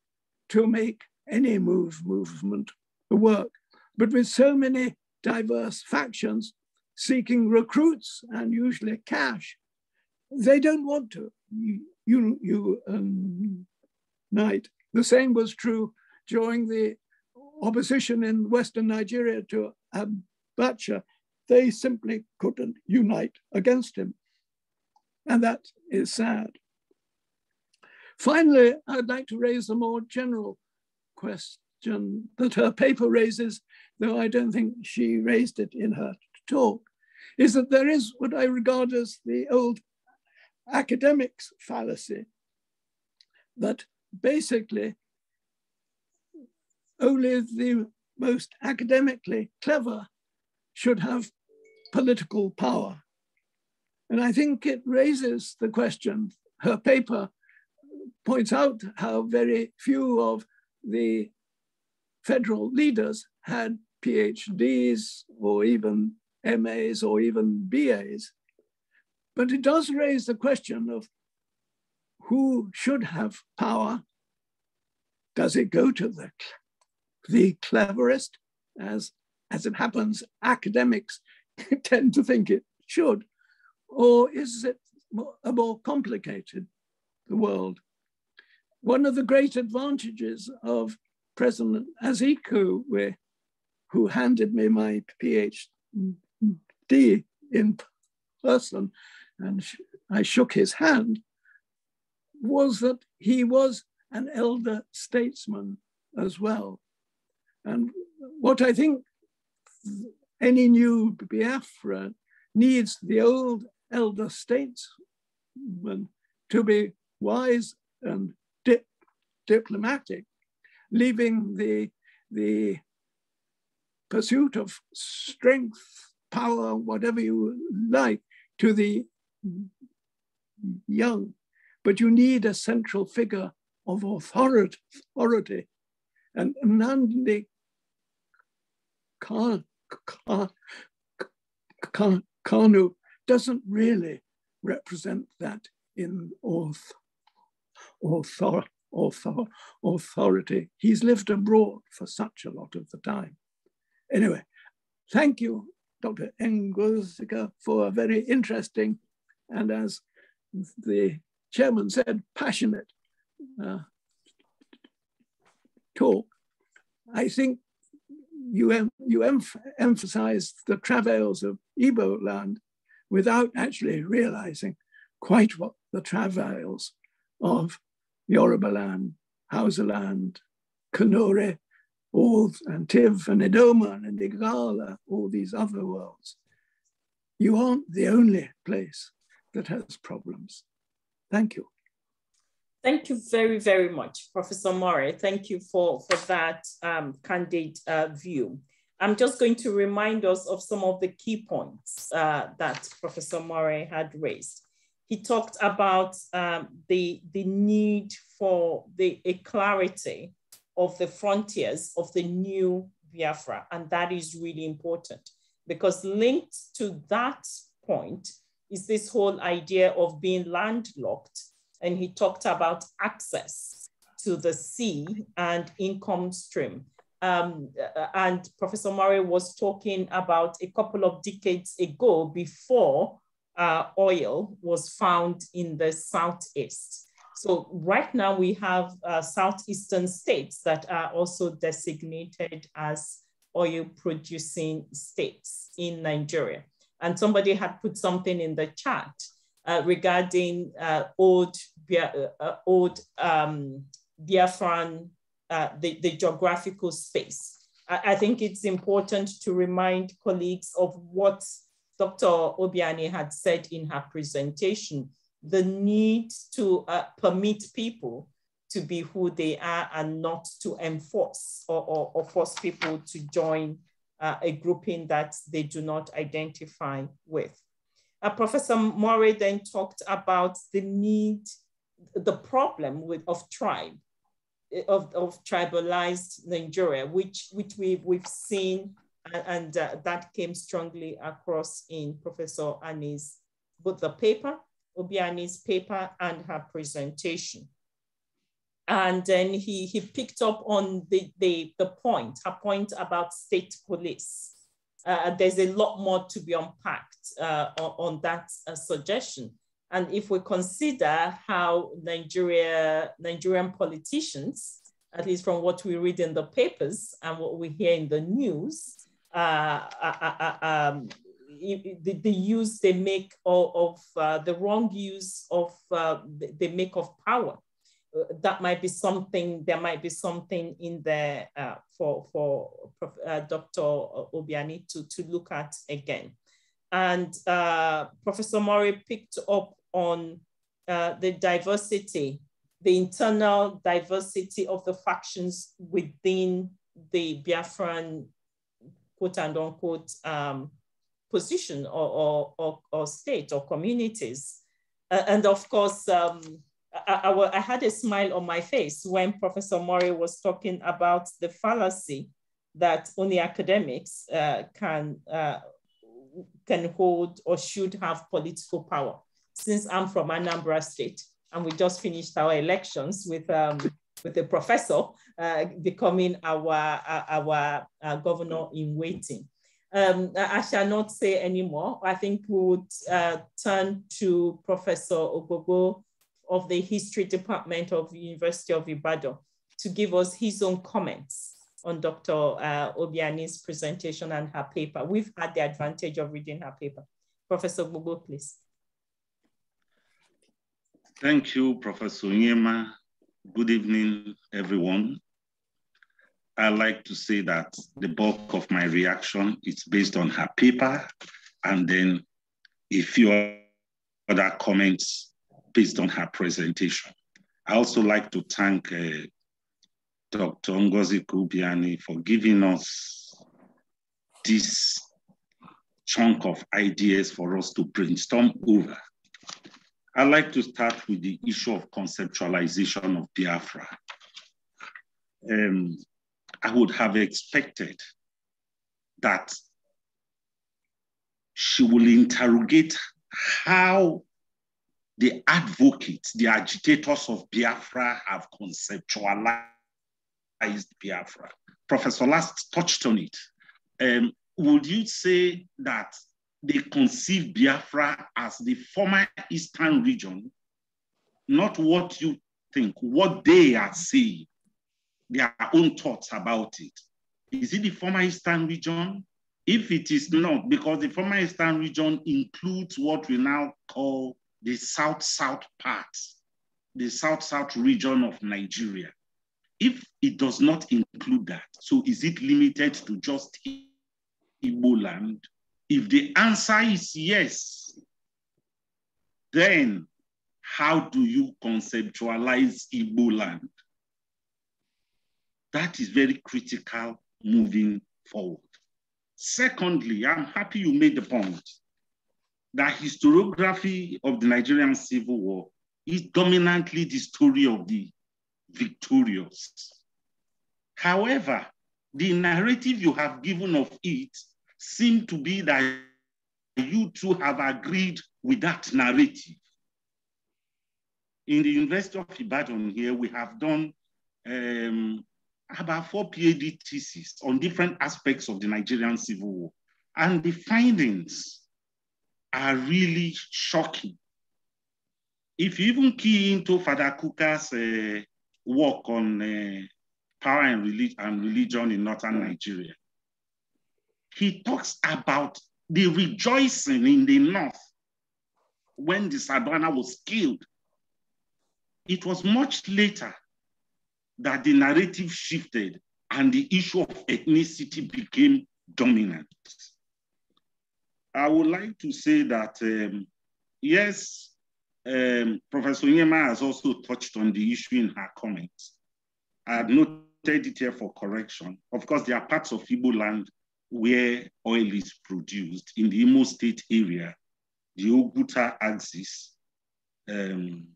to make any move movement work. But with so many diverse factions seeking recruits and usually cash, they don't want to you, you um. The same was true during the opposition in Western Nigeria to Abacha. They simply couldn't unite against him. And that is sad. Finally, I'd like to raise a more general question that her paper raises, though I don't think she raised it in her talk, is that there is what I regard as the old academics fallacy that basically only the most academically clever should have political power. And I think it raises the question, her paper points out how very few of the federal leaders had PhDs or even MAs or even BAs. But it does raise the question of who should have power. Does it go to the, the cleverest? As, as it happens, academics tend to think it should. Or is it a more complicated world? One of the great advantages of President Azikiwe, who handed me my PhD in person, and I shook his hand, was that he was an elder statesman as well. And what I think any new Biafra needs the old elder statesman to be wise and dip, diplomatic, leaving the, the pursuit of strength, power, whatever you like, to the young, but you need a central figure of authority. And Nnamdi Kanu doesn't really represent that in author, author, author, authority. He's lived abroad for such a lot of the time. Anyway, thank you, Dr. Ngozi, for a very interesting and as the chairman said, passionate uh, talk. I think you, em you em emphasize the travails of Igbo land without actually realizing quite what the travails of Yoruba land, Hausa land, Kanuri, all, and Tiv and Idoma and Igala, all these other worlds. You aren't the only place that has problems. Thank you. Thank you very, very much, Professor Murray. Thank you for, for that um, candid uh, view. I'm just going to remind us of some of the key points uh, that Professor Murray had raised. He talked about um, the, the need for the, a clarity of the frontiers of the new Biafra, and that is really important because linked to that point is this whole idea of being landlocked. And he talked about access to the sea and income stream. Um, and Professor Murray was talking about a couple of decades ago before uh, oil was found in the Southeast. So right now we have uh, Southeastern states that are also designated as oil producing states in Nigeria. And somebody had put something in the chat uh, regarding uh, old, uh, uh, old um, Biafran, uh, the, the geographical space. I, I think it's important to remind colleagues of what Dr. Obi-Ani had said in her presentation, the need to uh, permit people to be who they are and not to enforce or, or, or force people to join uh, a grouping that they do not identify with. Uh, Professor Murray then talked about the need, the problem with, of tribe, of, of tribalized Nigeria, which, which we've, we've seen and, and uh, that came strongly across in Professor Annie's, both the paper, Obi-Ani's paper and her presentation. And then he, he picked up on the, the, the point, her point about state police. Uh, there's a lot more to be unpacked uh, on, on, that uh, suggestion. And if we consider how Nigeria, Nigerian politicians, at least from what we read in the papers and what we hear in the news, uh, uh, uh, um, the, the, use they make of, of the wrong use of they make of power that might be something, there might be something in there uh, for, for uh, Dr. Obi-Ani to, to look at again. And uh, Professor Murray picked up on the diversity, the internal diversity of the factions within the Biafran quote and unquote um, position or, or, or, or, state or communities. Uh, and of course, um, I, I, I, had a smile on my face when Professor Murray was talking about the fallacy that only academics uh, can, uh, can hold or should have political power. Since I'm from Anambra State and we just finished our elections with um, with the professor uh, becoming our, uh, our, our governor in waiting. Um, I shall not say anymore. I think we would uh, turn to Professor Ogbogbo of the History Department of University of Ibadan to give us his own comments on Dr. Uh, Obi-Ani's presentation and her paper. We've had the advantage of reading her paper. Professor Ogbogbo, please. Thank you, Professor Nyema. Good evening, everyone. I like to say that the bulk of my reaction is based on her paper and then a few other comments based on her presentation. I also like to thank uh, Dr. Ngozika Obi-Ani for giving us this chunk of ideas for us to brainstorm over. I'd like to start with the issue of conceptualization of Biafra. Um, I would have expected that she will interrogate how the advocates, the agitators of Biafra have conceptualized Biafra. Professor Last touched on it. Um, would you say that they conceive Biafra as the former Eastern region, not what you think, what they are saying, their own thoughts about it. Is it the former Eastern region? If it is not, because the former Eastern region includes what we now call the South-South part, the South-South region of Nigeria. If it does not include that, so is it limited to just Igbo land? If the answer is yes, then how do you conceptualize Igbo land? That is very critical moving forward. Secondly, I'm happy you made the point that historiography of the Nigerian Civil War is dominantly the story of the victorious. However, the narrative you have given of it seem to be that you two have agreed with that narrative. In the University of Ibadan here, we have done um, about four PhD theses on different aspects of the Nigerian Civil War. And the findings are really shocking. If you even key into Father Kukah's uh, work on uh, power and, relig and religion in northern Nigeria, he talks about the rejoicing in the north when the Sardauna was killed. It was much later that the narrative shifted and the issue of ethnicity became dominant. I would like to say that, um, yes, um, Professor Nyema has also touched on the issue in her comments. I have noted it here for correction. Of course, there are parts of Igbo land where oil is produced. In the Imo State area, the Oguta axis, um,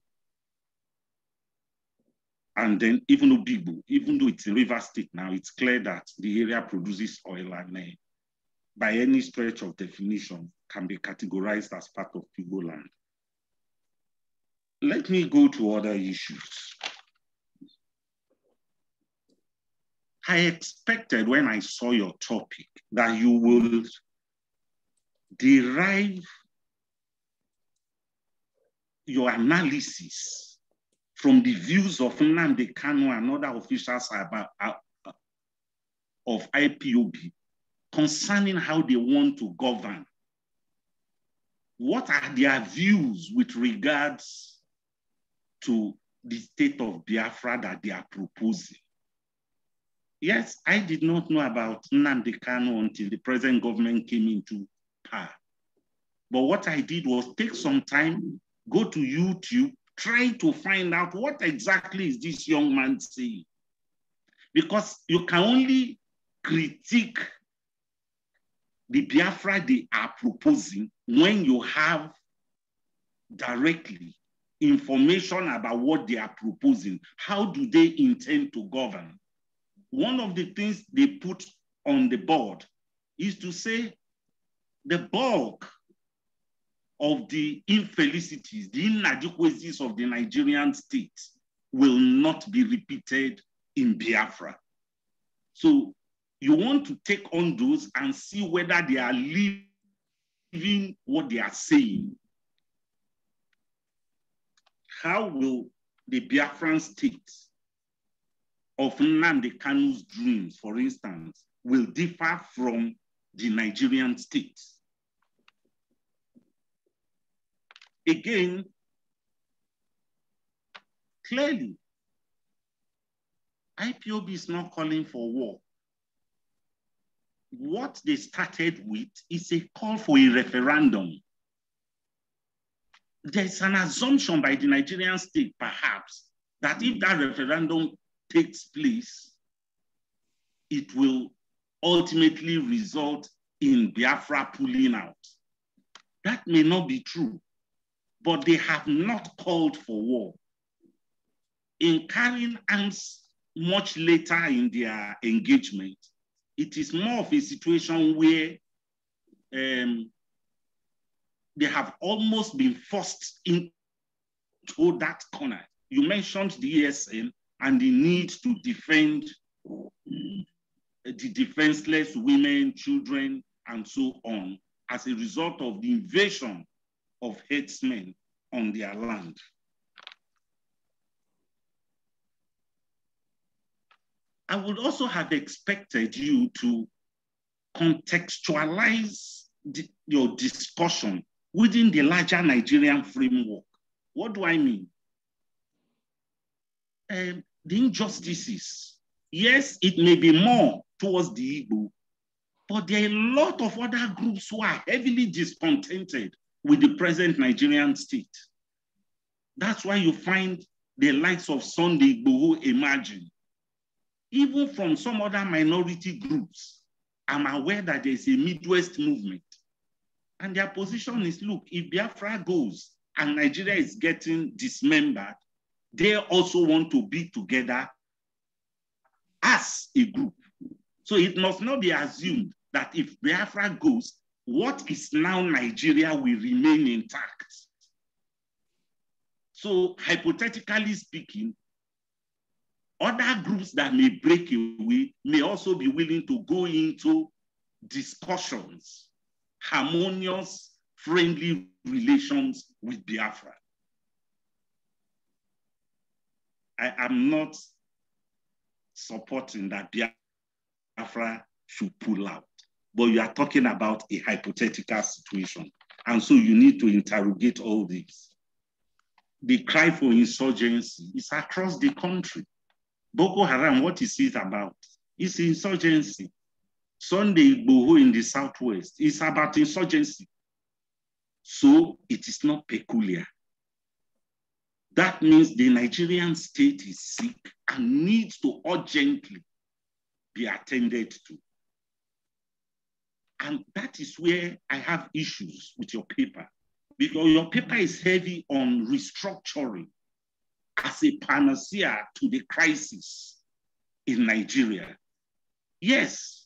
and then even Obigbo, even though it's a River State now, it's clear that the area produces oil and by any stretch of definition can be categorized as part of Igbo land. Let me go to other issues. I expected when I saw your topic that you will derive your analysis from the views of Nnamdi Kanu and other officials about, uh, of IPOB concerning how they want to govern. What are their views with regards to the state of Biafra that they are proposing? Yes, I did not know about Nnamdi Kanu until the present government came into power. But what I did was take some time, go to YouTube, try to find out what exactly is this young man saying. Because you can only critique the Biafra they are proposing when you have directly information about what they are proposing. How do they intend to govern? One of the things they put on the board is to say the bulk of the infelicities, the inadequacies of the Nigerian state will not be repeated in Biafra. So you want to take on those and see whether they are living what they are saying. How will the Biafran state of Nnamdi Kanu's dreams, for instance, will differ from the Nigerian state? Again, clearly, IPOB is not calling for war what they started with is a call for a referendum. There's an assumption by the Nigerian state, perhaps, that if that referendum takes place, it will ultimately result in Biafra pulling out. That may not be true, but they have not called for war. In carrying arms much later in their engagement, it is more of a situation where um, they have almost been forced into that corner. You mentioned the ESN and the need to defend the defenseless women, children, and so on as a result of the invasion of headsmen on their land. I would also have expected you to contextualize the, your discussion within the larger Nigerian framework. What do I mean? Um, the injustices, yes, it may be more towards the Igbo, but there are a lot of other groups who are heavily discontented with the present Nigerian state. That's why you find the likes of Sunday Igboho emerging even from some other minority groups, I'm aware that there's a Midwest movement. And their position is, look, if Biafra goes and Nigeria is getting dismembered, they also want to be together as a group. So it must not be assumed that if Biafra goes, what is now Nigeria will remain intact. So hypothetically speaking, other groups that may break away may also be willing to go into discussions, harmonious, friendly relations with Biafra. I am not supporting that Biafra should pull out, but you are talking about a hypothetical situation. And so you need to interrogate all this. The cry for insurgency is across the country. Boko Haram, what is it about? It's insurgency. Sunday Igboho in the Southwest is about insurgency. So it is not peculiar. That means the Nigerian state is sick and needs to urgently be attended to. And that is where I have issues with your paper, because your paper is heavy on restructuring as a panacea to the crisis in Nigeria. Yes,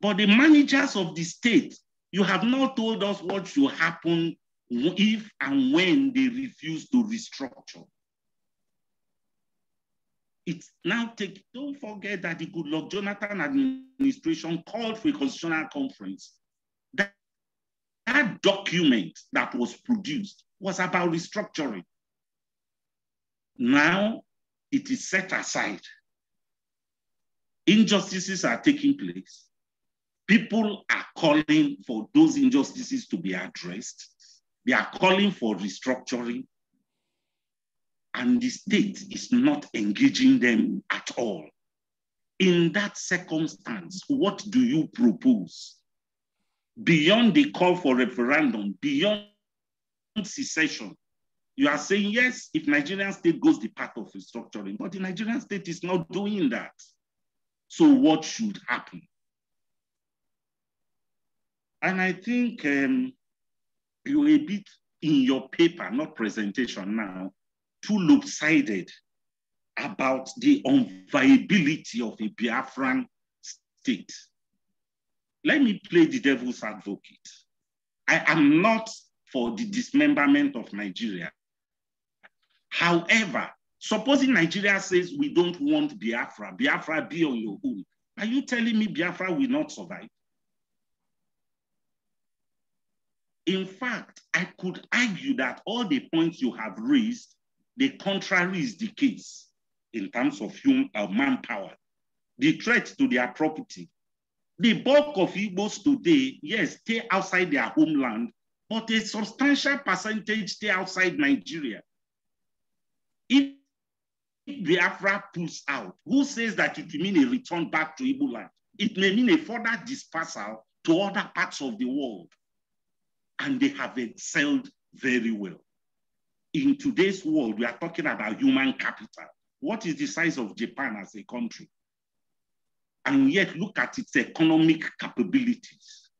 but the managers of the state, you have not told us what should happen if and when they refuse to restructure. It's now take, don't forget that the Goodluck Jonathan administration called for a constitutional conference. That, that document that was produced was about restructuring. Now it is set aside. Injustices are taking place. People are calling for those injustices to be addressed. They are calling for restructuring and the state is not engaging them at all. In that circumstance, what do you propose? Beyond the call for referendum, beyond secession, you are saying, yes, if Nigerian state goes the path of restructuring, but the Nigerian state is not doing that. So what should happen? And I think um, you a bit in your paper, not presentation now, too lopsided about the unviability of a Biafran state. Let me play the devil's advocate. I am not for the dismemberment of Nigeria. However, supposing Nigeria says we don't want Biafra, Biafra be on your own, are you telling me Biafra will not survive? In fact, I could argue that all the points you have raised the contrary is the case in terms of human uh, manpower, the threat to their property. The bulk of Igbos today, yes, stay outside their homeland, but a substantial percentage stay outside Nigeria. If Biafra pulls out, who says that it will mean a return back to Igbo land? It may mean a further dispersal to other parts of the world. And they have excelled very well in today's world, we are talking about human capital. What is the size of Japan as a country? And yet look at its economic capabilities.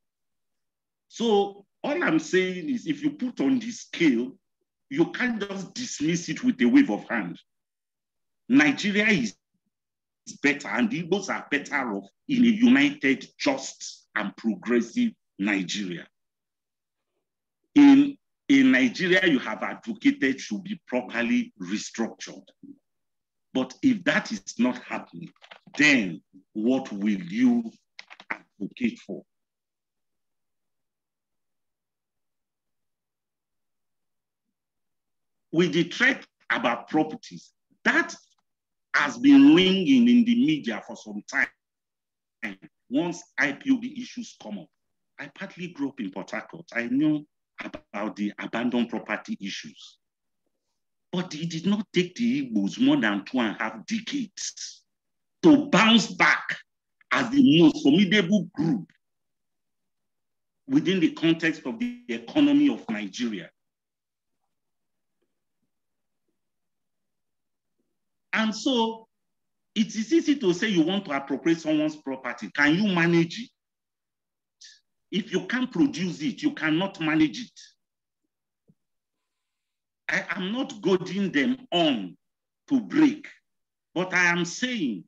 So all I'm saying is if you put on the scale, you can't just dismiss it with a wave of hand. Nigeria is better and the Igbos are better off in a united, just, and progressive Nigeria. In in Nigeria, you have advocated should be properly restructured. But if that is not happening, then what will you advocate for? With the threat about properties, that has been ringing in the media for some time. Once IPOB issues come up, I partly grew up in Port Harcourt. I knew about the abandoned property issues. But it did not take the Igbos more than two and a half decades to bounce back as the most formidable group within the context of the economy of Nigeria. And so it is easy to say you want to appropriate someone's property. Can you manage it? If you can't produce it, you cannot manage it. I am not goading them on to break, but I am saying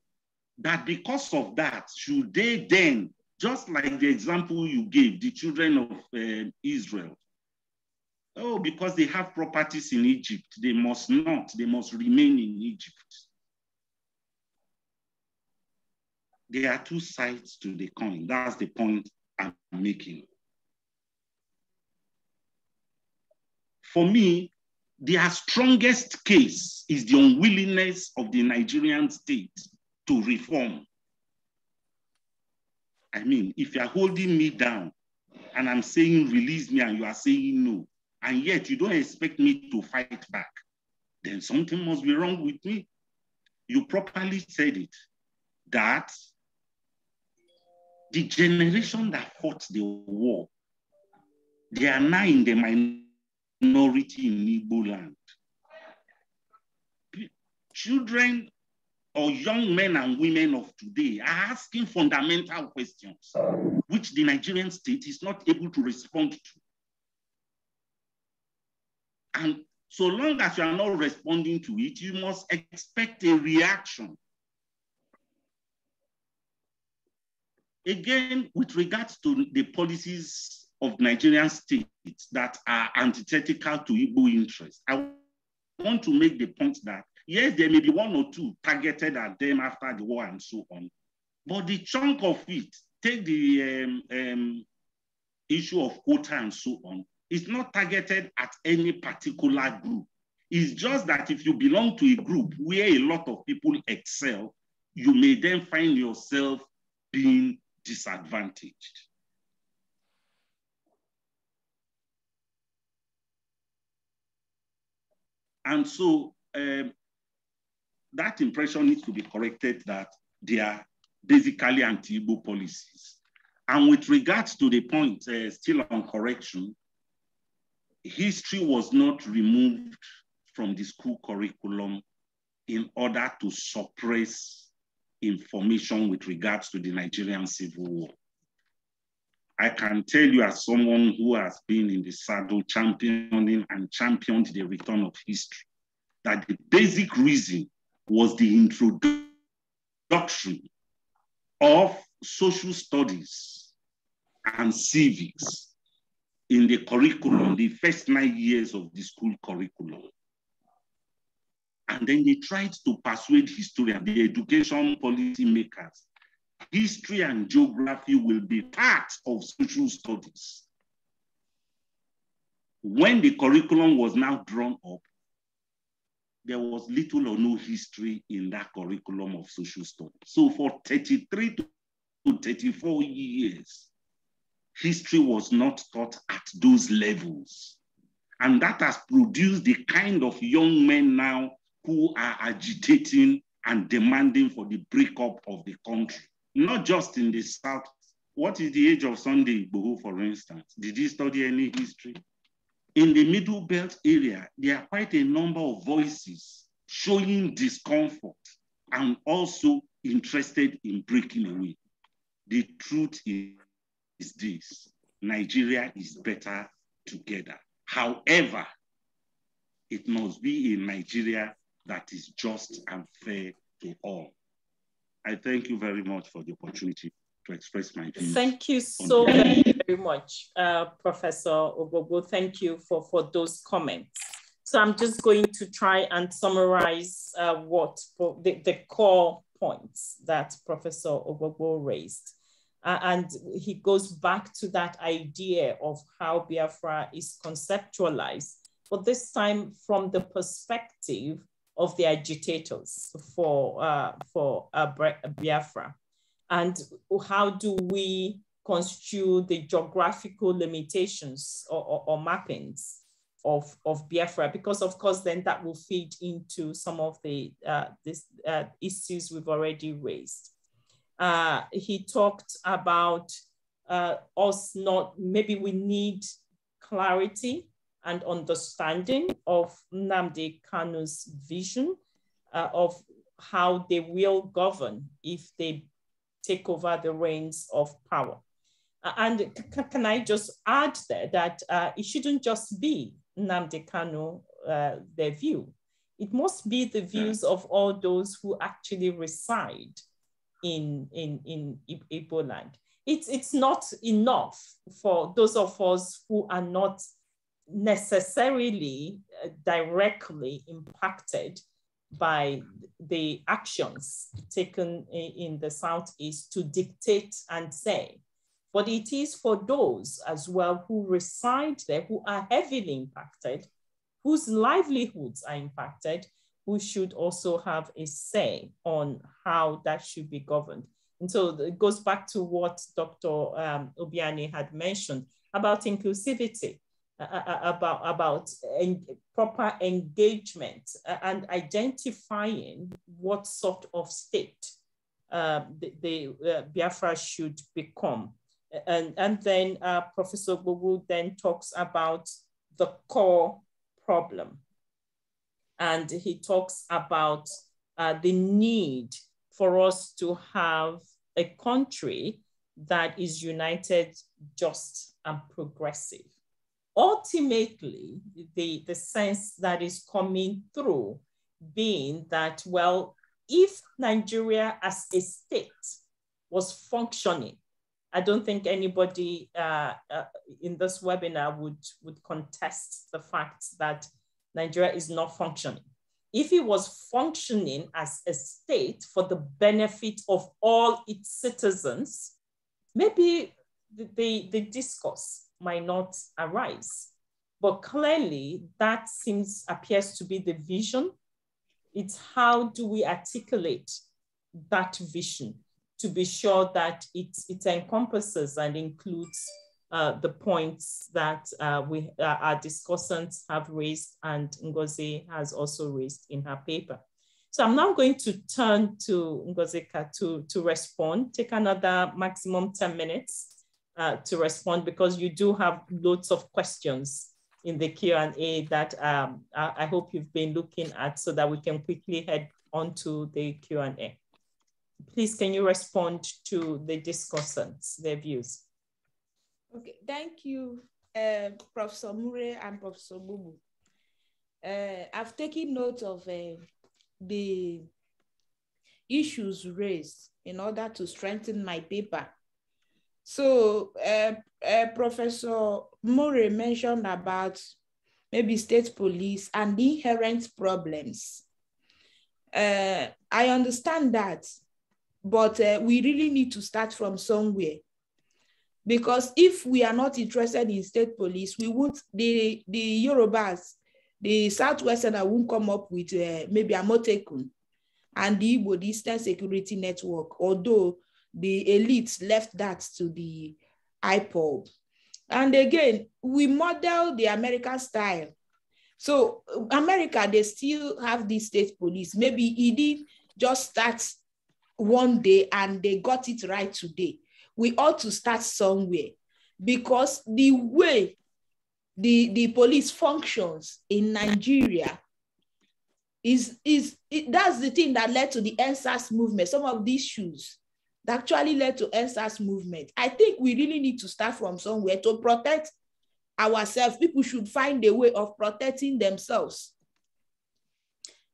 that because of that, should they then, just like the example you gave, the children of uh, Israel, oh, because they have properties in Egypt, they must not, they must remain in Egypt. There are two sides to the coin. That's the point I'm making. For me, their strongest case is the unwillingness of the Nigerian state to reform. I mean, if you're holding me down and I'm saying release me and you are saying no, and yet you don't expect me to fight back, then something must be wrong with me. you properly said it, that the generation that fought the war, they are now in the minority in Igbo land. Children or young men and women of today are asking fundamental questions, which the Nigerian state is not able to respond to. And so long as you are not responding to it, you must expect a reaction. Again, with regards to the policies of Nigerian states that are antithetical to Igbo interests, I want to make the point that Yes, there may be one or two targeted at them after the war and so on. But the chunk of it, take the um, um, issue of quota and so on, it's not targeted at any particular group. It's just that if you belong to a group where a lot of people excel, you may then find yourself being disadvantaged. And so um, that impression needs to be corrected that they are basically anti-Igbo policies. And with regards to the point uh, still on correction, history was not removed from the school curriculum in order to suppress information with regards to the Nigerian Civil War. I can tell you as someone who has been in the saddle championing and championed the return of history, that the basic reason was the introduction of social studies and civics in the curriculum, the first nine years of the school curriculum. And then they tried to persuade historians, the education policy makers, history and geography will be part of social studies. When the curriculum was now drawn up, there was little or no history in that curriculum of social studies. So for 33 to 34 years, history was not taught at those levels. And that has produced the kind of young men now who are agitating and demanding for the breakup of the country, not just in the South. What is the age of Sunday Igboho, for instance? Did he study any history? In the Middle Belt area, there are quite a number of voices showing discomfort and also interested in breaking away. The truth is, is this Nigeria is better together. However, it must be a Nigeria that is just and fair to all. I thank you very much for the opportunity to express my views. Thank you so very, very much, uh, Professor Ogbogbo. Thank you for, for those comments. So I'm just going to try and summarize uh, what the, the core points that Professor Ogbogbo raised. Uh, and he goes back to that idea of how Biafra is conceptualized, but this time from the perspective of the agitators for, uh, for uh, Biafra and how do we construe the geographical limitations or, or, or, mappings of, of Biafra, because of course then that will feed into some of the uh, this, uh, issues we've already raised. Uh, he talked about uh, us not, maybe we need clarity and understanding of Nnamdi Kanu's vision uh, of how they will govern if they take over the reins of power. And can I just add there that uh, it shouldn't just be Nnamdi Kanu, uh, their view. It must be the views of all those who actually reside in, in, in Igbo land. It's, it's not enough for those of us who are not necessarily uh, directly impacted by the actions taken in the Southeast to dictate and say. But it is for those as well who reside there, who are heavily impacted, whose livelihoods are impacted, who should also have a say on how that should be governed. And so it goes back to what Dr. Um, Obi-Ani had mentioned about inclusivity. uh, about, about en proper engagement and identifying what sort of state uh, the, the uh, Biafra should become. And, and then uh, Professor Bubu then talks about the core problem. And he talks about uh, the need for us to have a country that is united, just, and progressive. Ultimately, the, the sense that is coming through being that, well, if Nigeria as a state was functioning, I don't think anybody uh, uh, in this webinar would, would contest the fact that Nigeria is not functioning. If it was functioning as a state for the benefit of all its citizens, maybe the, the, the discourse might not arise. But clearly that seems, appears to be the vision. It's how do we articulate that vision to be sure that it, it encompasses and includes uh, the points that uh, we, uh, our discussants have raised and Ngozi has also raised in her paper. So I'm now going to turn to Ngozika to, to respond, take another maximum 10 minutes uh, to respond because you do have loads of questions in the Q&A that um, I, I hope you've been looking at so that we can quickly head on to the Q&A. Please, can you respond to the discussants, their views? Okay, thank you, uh, Professor Murray and Professor Bubu. Uh, I've taken note of uh, the issues raised in order to strengthen my paper. So uh, uh, Professor Murray mentioned about maybe state police and the inherent problems. Uh, I understand that, but we really need to start from somewhere. Because if we are not interested in state police, we won't, the, the Yorubas, the Southwesterner won't come up with uh, maybe Amotekun and the Igbo, the Eastern Security Network, although the elites left that to the IPOB. And again, we model the American style. So America, they still have the state police. Maybe did just starts one day and they got it right today. We ought to start somewhere because the way the, the police functions in Nigeria is, is it, that's the thing that led to the EndSARS movement. Some of these issues that actually led to EndSARS movement. I think we really need to start from somewhere to protect ourselves. People should find a way of protecting themselves.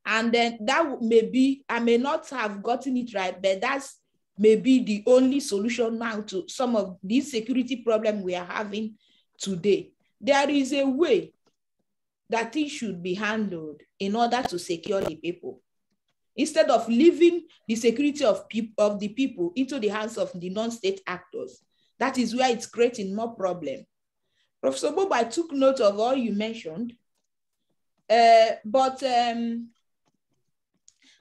And then that may be, I may not have gotten it right, but that's maybe the only solution now to some of these security problems we are having today. There is a way that it should be handled in order to secure the people instead of leaving the security of, people of the people into the hands of the non-state actors. That is where it's creating more problem. Professor Bob, I took note of all you mentioned, uh, but um,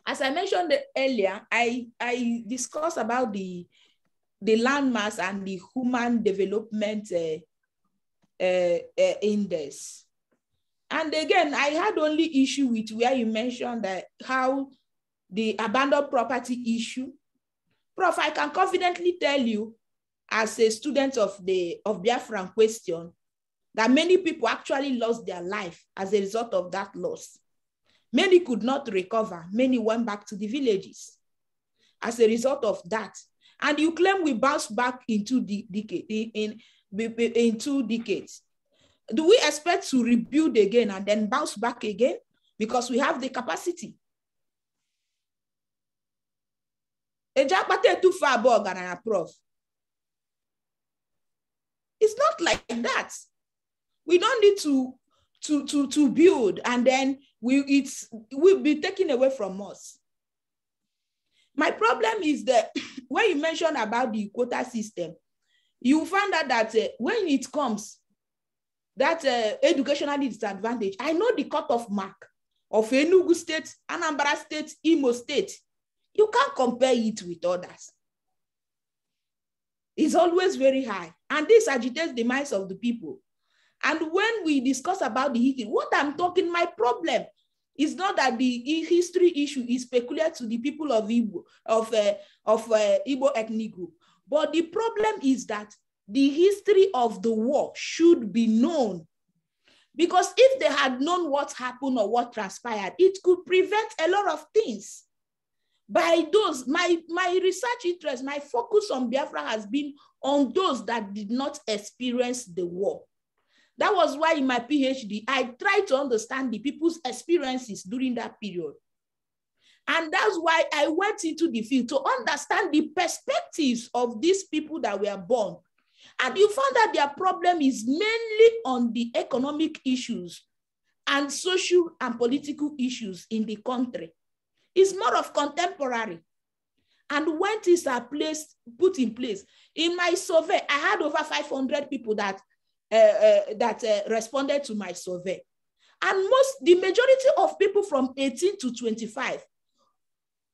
as I mentioned earlier, I, I discussed about the, the landmass and the human development uh, uh, uh index. And again, I had only issue with where you mentioned that how the abandoned property issue. Prof, I can confidently tell you as a student of the of Biafran question that many people actually lost their life as a result of that loss. Many could not recover. Many went back to the villages as a result of that. And you claim we bounced back into the decade in, in two decades. Do we expect to rebuild again and then bounce back again? Because we have the capacity. it's not like that we don't need to to to to build and then we it's will be taken away from us my problem is that when you mention about the quota system you find out that uh, when it comes that uh, educational disadvantage i know the cutoff mark of enugu state anambra state imo state you can't compare it with others. It's always very high. And this agitates the minds of the people. And when we discuss about the history, what I'm talking, my problem is not that the history issue is peculiar to the people of Igbo, of, uh, of uh, Igbo ethnic group. But the problem is that the history of the war should be known. Because if they had known what happened or what transpired, it could prevent a lot of things. By those, my, my research interest, my focus on Biafra has been on those that did not experience the war. That was why in my PhD, I tried to understand the people's experiences during that period. And that's why I went into the field to understand the perspectives of these people that were born. And you found that their problem is mainly on the economic issues and social and political issues in the country. It's more of contemporary. And when things are placed, put in place, in my survey, I had over 500 people that uh, uh, that uh, responded to my survey. And most, the majority of people from 18 to 25,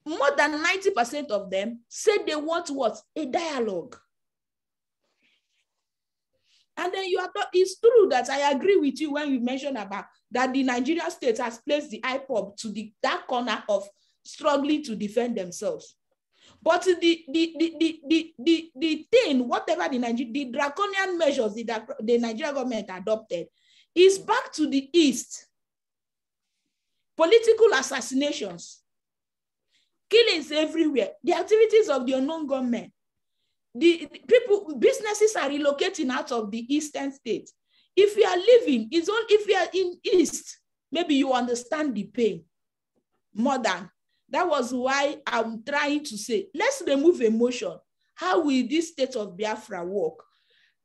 more than 90% of them said they want what? A dialogue. And then you are, it's true that I agree with you when you mentioned about that the Nigerian state has placed the IPOB to the that corner of struggling to defend themselves. But the, the, the, the, the, the, thing, whatever the, Niger the draconian measures the, the Nigerian government adopted, is back to the East. Political assassinations, killings everywhere, the activities of the unknown government. The, people, businesses are relocating out of the eastern states. If you are living, it's all if you are in East, maybe you understand the pain more than that was why I'm trying to say, let's remove emotion. How will this state of Biafra work?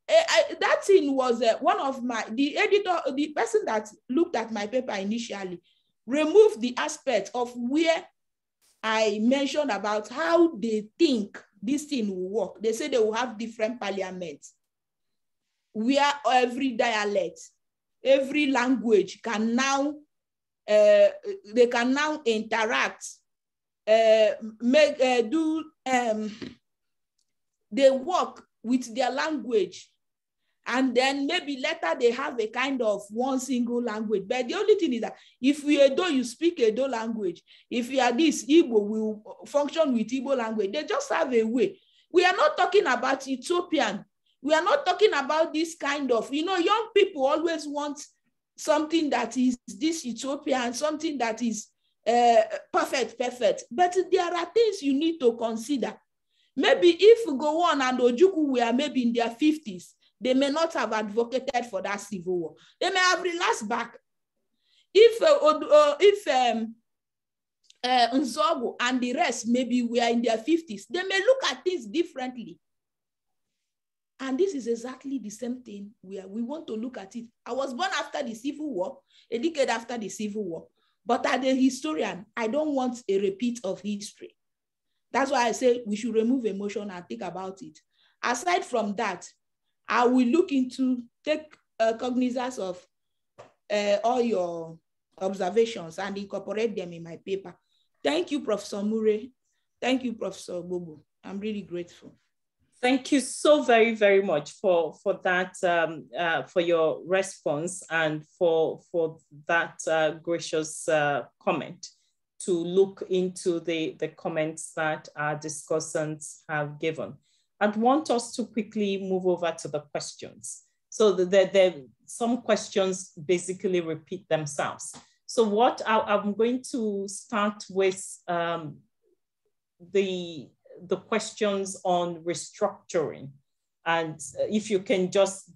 I, I, that thing was uh, one of my, the editor, the person that looked at my paper initially, removed the aspect of where I mentioned about how they think this thing will work. They say they will have different parliaments where every dialect, every language can now, uh, they can now interact uh, make uh, do um, they work with their language and then maybe later they have a kind of one single language. But the only thing is that if you Edo, you speak Edo language. If you are this, Igbo will function with Igbo language. They just have a way. We are not talking about Ethiopian. We are not talking about this kind of, you know, young people always want something that is this Ethiopian, something that is uh, perfect, perfect. But there are things you need to consider. Maybe if Gowon and Ojukwu were maybe in their 50s, they may not have advocated for that civil war. They may have relaxed back. If uh, uh, if um, uh, Nzeogwu and the rest maybe we are in their 50s, they may look at things differently. And this is exactly the same thing we, are, we want to look at it. I was born after the Civil War, a decade after the Civil War. But as a historian, I don't want a repeat of history. That's why I say we should remove emotion and think about it. Aside from that, I will look into, take uh, cognizance of uh, all your observations and incorporate them in my paper. Thank you, Professor Murray. Thank you, Professor Bobo. I'm really grateful. Thank you so very, very much for, for that, um, uh, for your response and for, for that uh, gracious uh, comment to look into the, the comments that our discussants have given. I'd want us to quickly move over to the questions. So the, the, the some questions basically repeat themselves. So what I, am going to start with um, the the questions on restructuring. And if you can just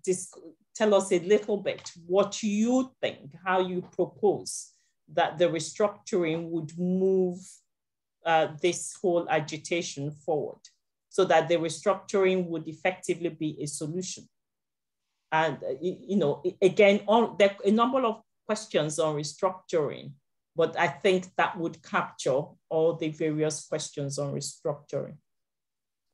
tell us a little bit what you think, how you propose that the restructuring would move uh, this whole agitation forward so that the restructuring would effectively be a solution. And, uh, you know, again, on, there a number of questions on restructuring but I think that would capture all the various questions on restructuring.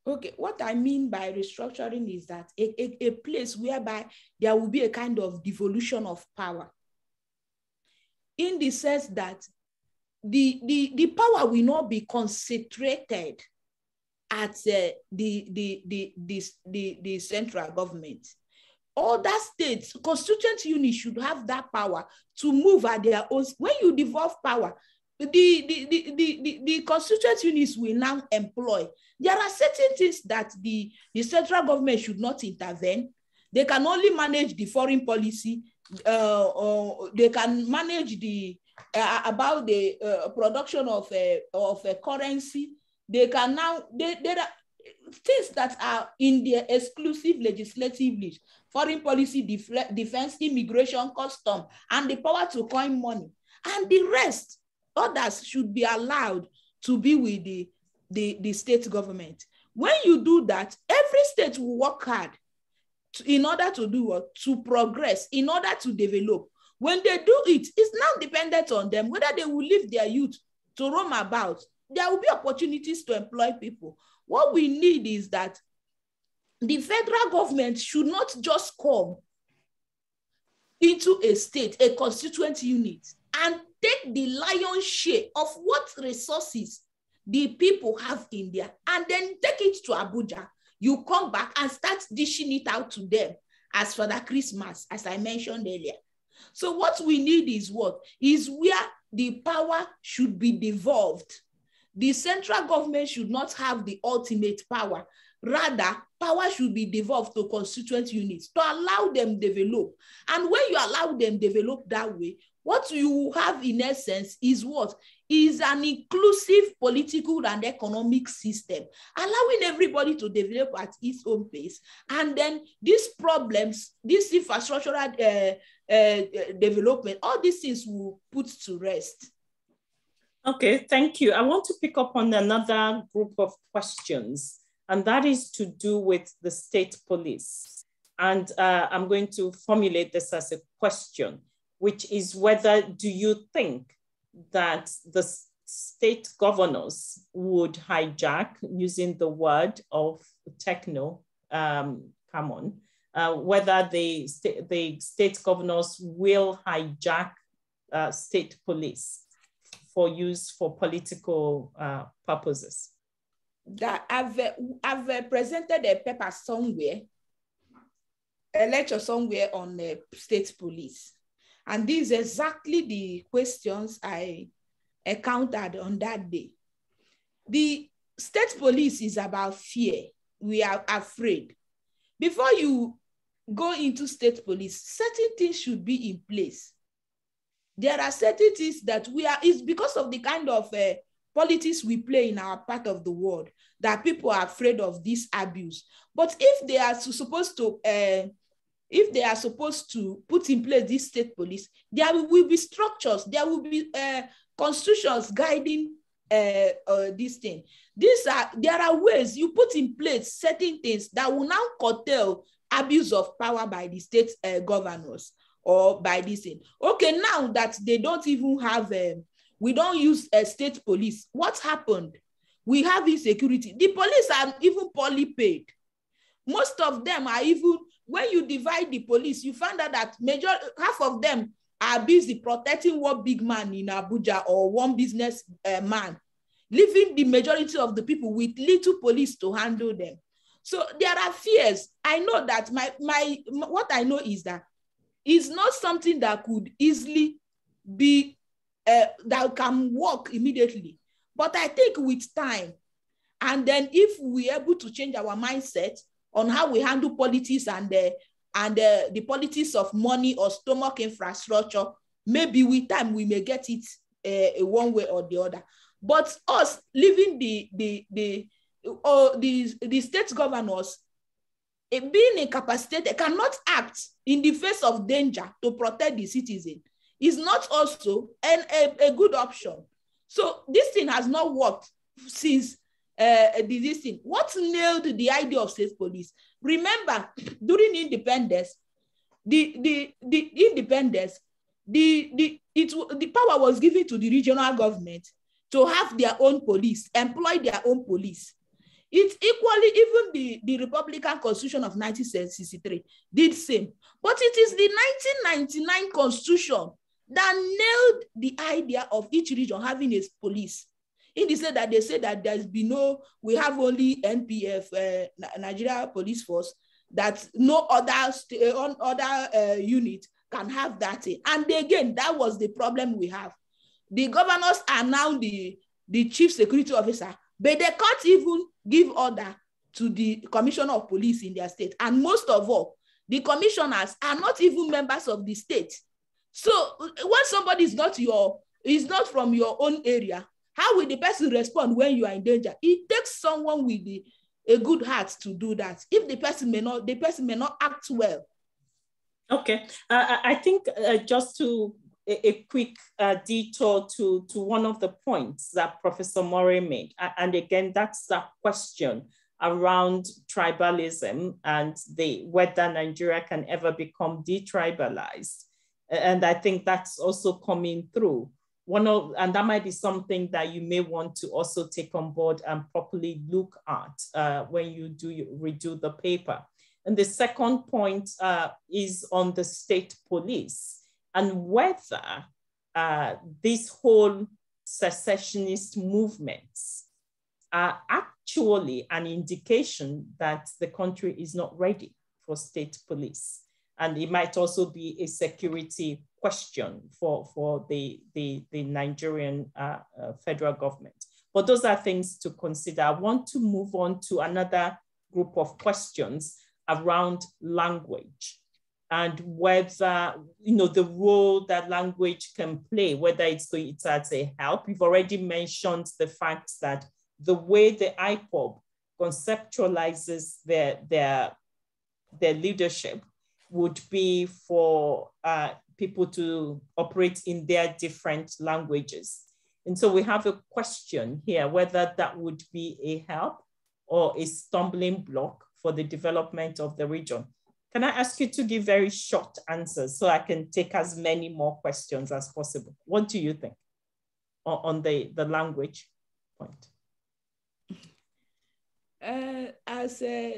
Okay, what I mean by restructuring is that a, a, a place whereby there will be a kind of devolution of power. In the sense that the, the, the power will not be concentrated at uh, the, the, the, the, the, the central government, other states, constituent units should have that power to move at their own. When you devolve power, the, the, the, the, the, constituent units will now employ. There are certain things that the, the central government should not intervene. They can only manage the foreign policy, uh, or they can manage the uh, about the uh, production of a, of a currency. They can now, they, there are things that are in their exclusive legislative list, foreign policy, def defense, immigration, custom, and the power to coin money. And the rest, others should be allowed to be with the, the, the state government. When you do that, every state will work hard to, in order to do what? To progress, in order to develop. When they do it, it's now dependent on them whether they will leave their youth to roam about. There will be opportunities to employ people. What we need is that the federal government should not just come into a state, a constituent unit, and take the lion's share of what resources the people have in there and then take it to Abuja. You come back and start dishing it out to them as for the Christmas, as I mentioned earlier. So what we need is what? Is where the power should be devolved. The central government should not have the ultimate power. Rather, power should be devolved to constituent units to allow them develop. And when you allow them develop that way, what you have in essence is what? Is an inclusive political and economic system, allowing everybody to develop at its own pace. And then these problems, this infrastructural uh, uh, development, all these things will put to rest. Okay, thank you. I want to pick up on another group of questions, and that is to do with the state police. And uh, I'm going to formulate this as a question which is whether do you think that the state governors would hijack, using the word of techno, um, come on, uh, whether the, the state governors will hijack uh, state police for use for political uh, purposes? That I've, I've presented a paper somewhere, a lecture somewhere on the state police. And these exactly the questions I encountered on that day. The state police is about fear. We are afraid. Before you go into state police, certain things should be in place. There are certain things that we are, it's because of the kind of uh, politics we play in our part of the world that people are afraid of this abuse. But if they are supposed to uh, if they are supposed to put in place this state police, there will be structures, there will be uh, constitutions guiding uh, uh, this thing. These are there are ways you put in place certain things that will now curtail abuse of power by the state governors or by this thing. Okay, now that they don't even have, we don't use a state police. What happened? We have insecurity. The police are even poorly paid. Most of them are even when you divide the police, you find out that major half of them are busy protecting one big man in Abuja or one business uh, man, leaving the majority of the people with little police to handle them. So there are fears. I know that my my what I know is that it's not something that could easily be uh, that can work immediately. But I think with time, and then if we're able to change our mindset on how we handle politics and the and the, the politics of money or stomach infrastructure, maybe with time we may get it uh, one way or the other. But us leaving the the the or the, the state governors being incapacitated cannot act in the face of danger to protect the citizen is not also an, a, a good option. So this thing has not worked since uh, this thing. What nailed the idea of state police? Remember, during independence, the, the, the independence, the, the, it, the power was given to the regional government to have their own police, employ their own police. It's equally, even the, the Republican Constitution of 1963 did same. But it is the 1999 Constitution that nailed the idea of each region having its police. In the sense that they say that there's been no, we have only NPF, uh, Nigeria Police Force, that no other uh, other uh, unit can have that. And again, that was the problem we have. The governors are now the, the chief security officer, but they can't even give order to the commissioner of police in their state. And most of all, the commissioners are not even members of the state. So when somebody is not your, is not from your own area, how will the person respond when you are in danger? It takes someone with the, a good heart to do that. If the person may not, the person may not act well. Okay, uh, I think uh, just to a, a quick uh, detour to, to one of the points that Professor Murray made. And again, that's that question around tribalism and the whether Nigeria can ever become detribalized. And I think that's also coming through. One of, and that might be something that you may want to also take on board and properly look at uh, when you do redo the paper. And the second point uh, is on the state police and whether uh, these whole secessionist movements are actually an indication that the country is not ready for state police. And it might also be a security question for, for the, the, the Nigerian uh, uh, federal government. But those are things to consider. I want to move on to another group of questions around language and whether you know the role that language can play, whether it's going it's a help. You've already mentioned the fact that the way the IPOB conceptualizes their their their leadership would be for uh, people to operate in their different languages. And so we have a question here whether that would be a help or a stumbling block for the development of the region. Can I ask you to give very short answers so I can take as many more questions as possible? What do you think on the, the language point? Uh, as uh,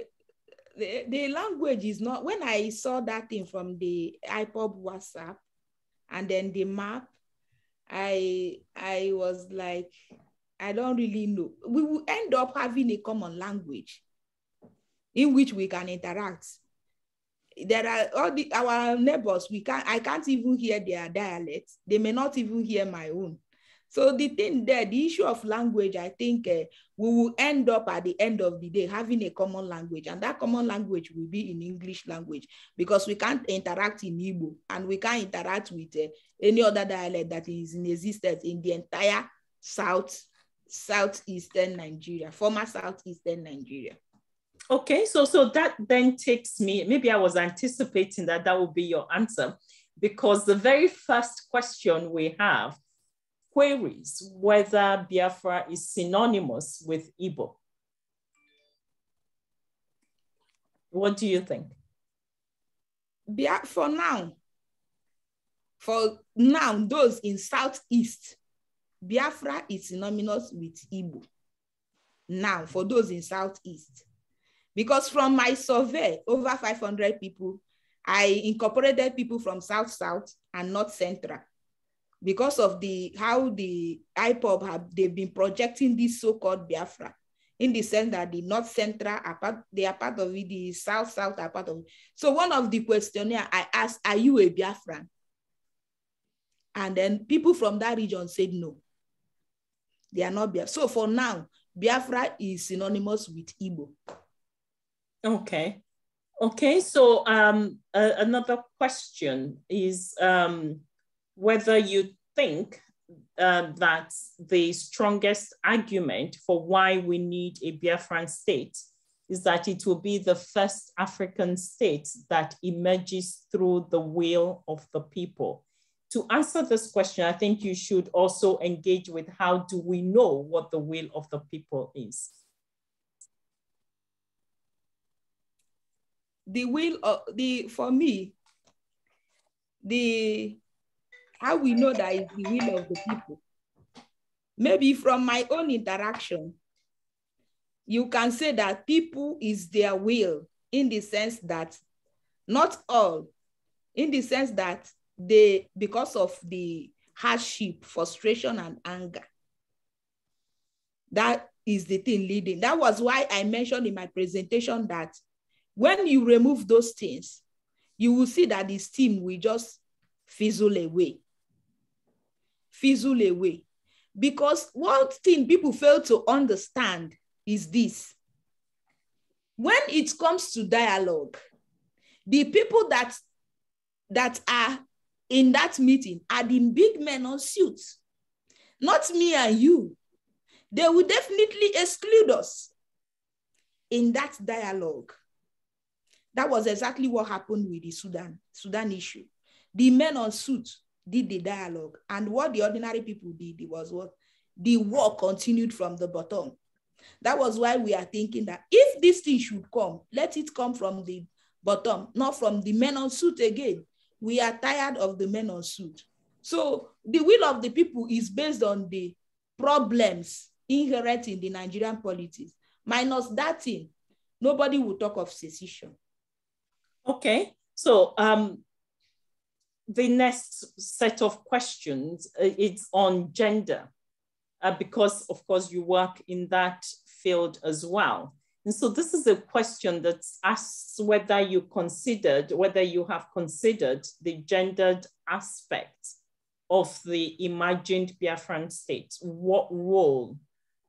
the, the language is not, when I saw that thing from the IPOB WhatsApp and then the map, I, I was like, I don't really know. We will end up having a common language in which we can interact. There are all the our neighbors we can't i can't even hear their dialects. They may not even hear my own so the thing there the issue of language i think uh, we will end up at the end of the day having a common language. And that common language will be in english language because we can't interact in Igbo and we can't interact with uh, any other dialect that is in existence in the entire south southeastern nigeria former southeastern nigeria. Okay, so so that then takes me, maybe I was anticipating that that would be your answer because the very first question we have queries whether Biafra is synonymous with Igbo. What do you think? For now, for now, those in Southeast, Biafra is synonymous with Igbo. Now, for those in Southeast. Because from my survey, over 500 people, I incorporated people from South South and North Central because of the how the IPOB have they've been projecting this so-called Biafra in the sense that the North Central are part, they are part of it, the South South are part of it. So one of the questionnaire I asked, are you a Biafran? And then people from that region said no. They are not Biafra. So for now, Biafra is synonymous with Igbo. Okay. Okay, so um, uh, another question is um, whether you think uh, that the strongest argument for why we need a Biafran state is that it will be the first African state that emerges through the will of the people. To answer this question, I think you should also engage with how do we know what the will of the people is? the will of the for me the how we know that is the will of the people maybe from my own interaction you can say that people is their will in the sense that not all in the sense that they because of the hardship frustration and anger that is the thing leading that was why i mentioned in my presentation that when you remove those things, you will see that the steam will just fizzle away. Fizzle away. Because one thing people fail to understand is this. When it comes to dialogue, the people that, that are in that meeting are the big men on suits, not me and you. They will definitely exclude us in that dialogue. That was exactly what happened with the Sudan, Sudan issue. The men on suit did the dialogue, and what the ordinary people did was what the war continued from the bottom. That was why we are thinking that if this thing should come, let it come from the bottom, not from the men on suit again. We are tired of the men on suit. So the will of the people is based on the problems inherent in the Nigerian politics. Minus that thing, nobody will talk of secession. Okay, so um, the next set of questions uh, it's on gender, uh, because of course you work in that field as well. And so this is a question that asks whether you considered, whether you have considered the gendered aspect of the imagined Biafran state. What role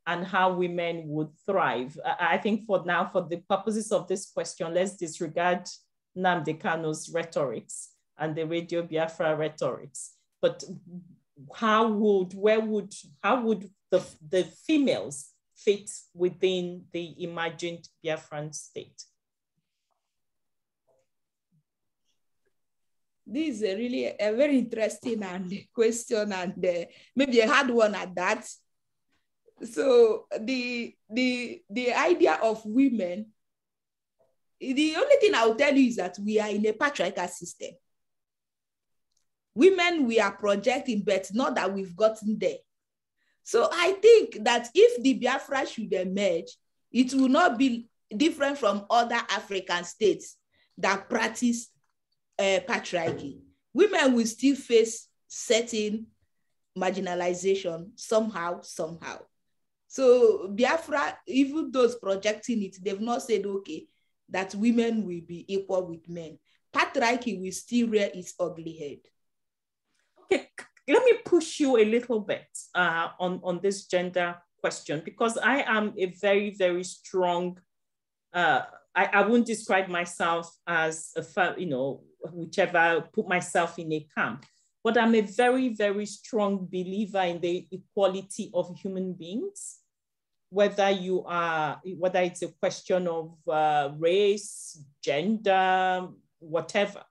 and how women would thrive. I think for now, for the purposes of this question, let's disregard Nnamdi Kanu's rhetorics and the Radio Biafra rhetorics. But how would, where would, how would the, the females fit within the imagined Biafran state? This is a really a very interesting and question and uh, maybe a hard one at that. So the the the idea of women the only thing I'll tell you is that we are in a patriarchal system. Women, we are projecting, but not that we've gotten there. So I think that if the Biafra should emerge, it will not be different from other African states that practice uh, patriarchy. Women will still face certain marginalization somehow, somehow. So Biafra, even those projecting it, they've not said, okay, that women will be equal with men. Patriarchy will still rear its ugly head. Okay, let me push you a little bit uh, on, on this gender question because I am a very, very strong, uh, I, I wouldn't describe myself as a, you know, whichever, put myself in a camp, but I'm a very, very strong believer in the equality of human beings whether you are, whether it's a question of uh, race, gender, whatever.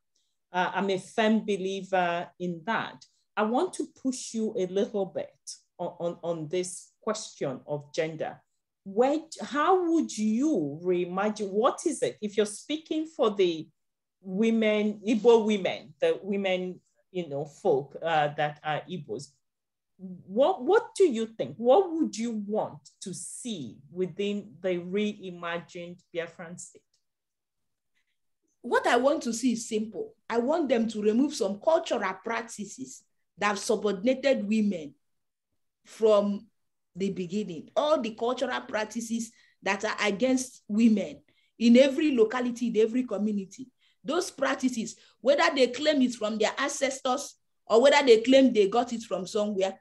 Uh, I'm a firm believer in that. I want to push you a little bit on, on, on this question of gender. Where, how would you reimagine, what is it? If you're speaking for the women, Igbo women, the women, you know, folk uh, that are Igbos, what what do you think? What would you want to see within the reimagined Biafran state? What I want to see is simple. I want them to remove some cultural practices that have subordinated women from the beginning. All the cultural practices that are against women in every locality, in every community. Those practices, whether they claim it from their ancestors or whether they claim they got it from somewhere,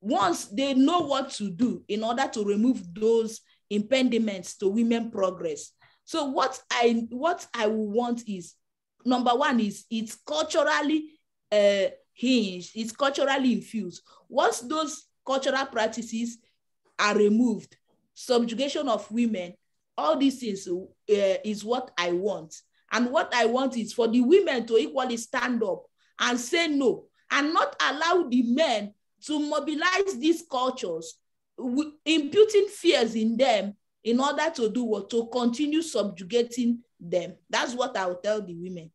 once they know what to do in order to remove those impediments to women progress. So what I what I want is number one is it's culturally uh, hinged, it's culturally infused. Once those cultural practices are removed, subjugation of women, all these things uh, is what I want. And what I want is for the women to equally stand up and say no and not allow the men to mobilize these cultures, imputing fears in them in order to do what? To continue subjugating them. That's what I'll tell the women.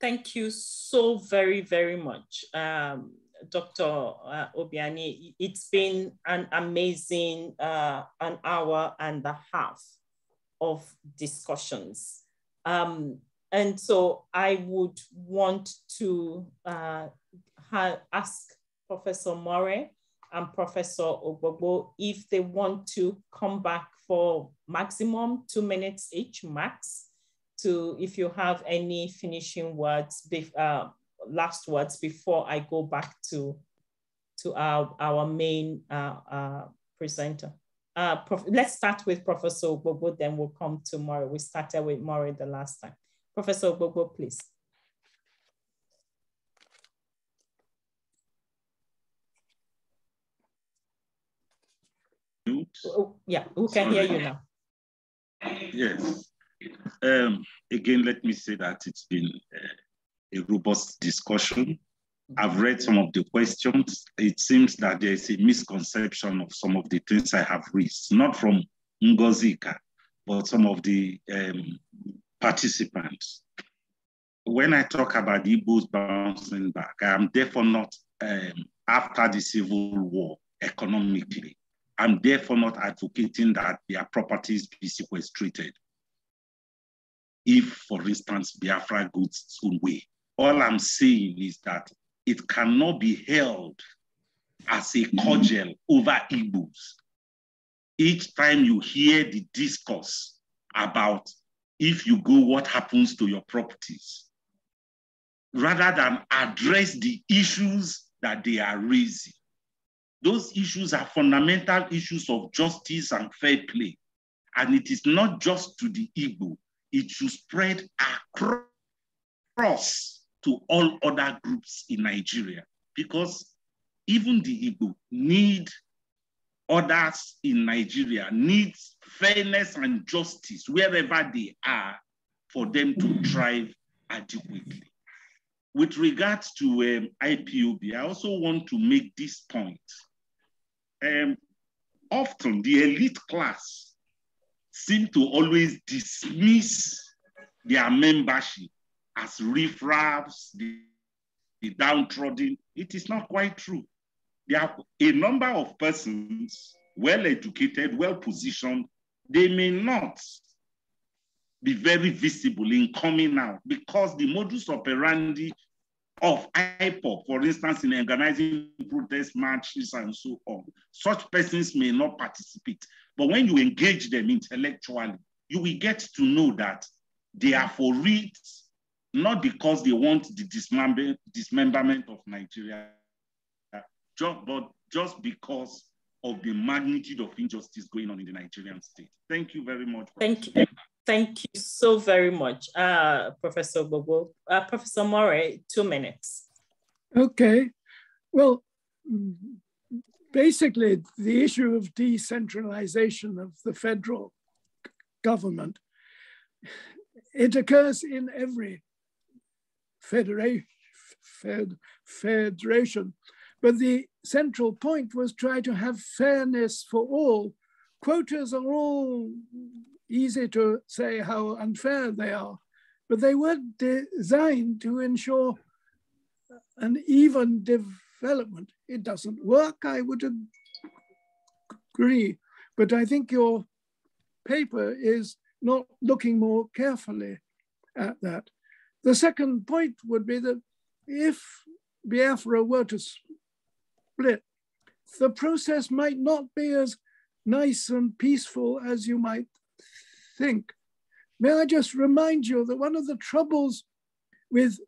Thank you so very, very much, um, Dr. Uh, Obi-Ani. It's been an amazing uh, an hour and a half of discussions. Um, and so I would want to uh, ask Professor Murray and Professor Ogbogbo if they want to come back for maximum two minutes each, max, to if you have any finishing words, uh, last words before I go back to, to our, our main uh, uh, presenter. Uh, let's start with Professor Ogbogbo, then we'll come to Murray. We started with Murray the last time. Professor Ogbogbo, please. Oh, yeah, who can hear you now? Yes. Um, again, let me say that it's been uh, a robust discussion. I've read some of the questions. It seems that there's a misconception of some of the things I have raised, not from Ngozika, but some of the um, participants. When I talk about Igbos bouncing back, I am therefore not um, after the Civil War economically. I'm therefore not advocating that their properties be sequestrated. If, for instance, Biafra goes its own way, all I'm saying is that it cannot be held as a mm-hmm. cordial over Igbos. Each time you hear the discourse about if you go, what happens to your properties, rather than address the issues that they are raising. Those issues are fundamental issues of justice and fair play. And it is not just to the Igbo, it should spread across to all other groups in Nigeria because even the Igbo need others in Nigeria, needs fairness and justice wherever they are for them to thrive adequately. With regards to um, IPOB, I also want to make this point um, often the elite class seem to always dismiss their membership as riffraffs, the, the downtrodden. It is not quite true. There are a number of persons, well educated, well positioned, they may not be very visible in coming out because the modus operandi of IPOB, for instance, in organizing protest marches and so on. Such persons may not participate, but when you engage them intellectually, you will get to know that they are for it, not because they want the dismember dismemberment of Nigeria, but just because of the magnitude of injustice going on in the Nigerian state. Thank you very much. Thank you. Thank you so very much, uh, Professor Ogbogbo. Uh, Professor Murray, two minutes. Okay. Well, basically, the issue of decentralization of the federal government, it occurs in every federation, fed, federation. But the central point was try to have fairness for all. Quotas are all easy to say how unfair they are, but they were designed to ensure an even development. It doesn't work, I would agree, but I think your paper is not looking more carefully at that. The second point would be that if Biafra were to split, the process might not be as nice and peaceful as you might think. May I just remind you that one of the troubles with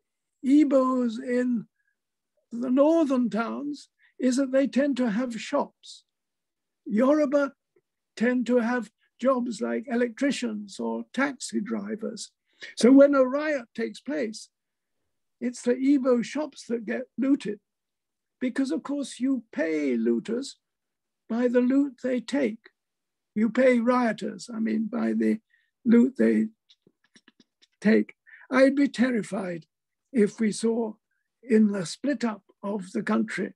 Igbos in the northern towns is that they tend to have shops. Yoruba tend to have jobs like electricians or taxi drivers. So when a riot takes place, it's the Igbo shops that get looted because of course you pay looters by the loot they take. You pay rioters, I mean, by the loot they take. I'd be terrified if we saw in the split up of the country,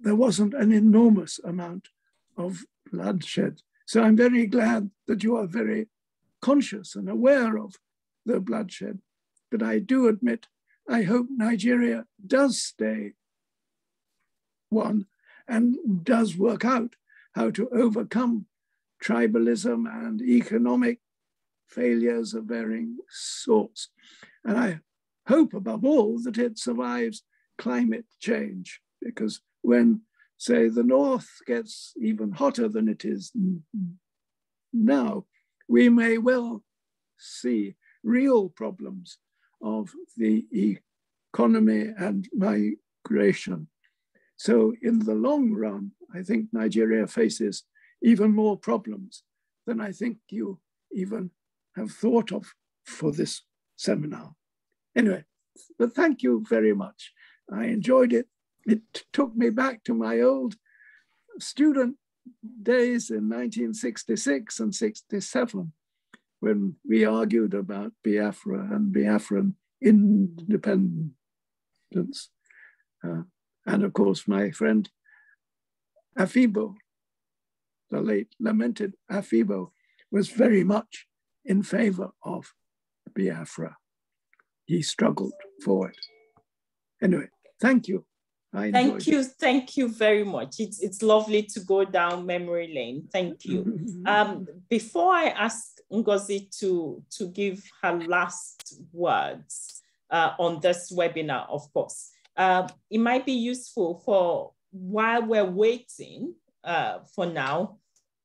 there wasn't an enormous amount of bloodshed. So I'm very glad that you are very conscious and aware of the bloodshed. But I do admit, I hope Nigeria does stay one and does work out how to overcome tribalism and economic failures of varying sorts. And I hope above all that it survives climate change, because when say the North gets even hotter than it is now, we may well see real problems of the economy and migration. So in the long run, I think Nigeria faces even more problems than I think you even have thought of for this seminar. Anyway, but thank you very much. I enjoyed it. It took me back to my old student days in 1966 and 67 when we argued about Biafra and Biafran independence. Uh, and of course, my friend Afigbo, the late lamented Afigbo, was very much in favor of Biafra. He struggled for it. Anyway, thank you. thank you, it. thank you very much. It's it's lovely to go down memory lane. Thank you. um, before I ask Ngozi to to give her last words uh, on this webinar, of course, uh, it might be useful for while we're waiting uh, for now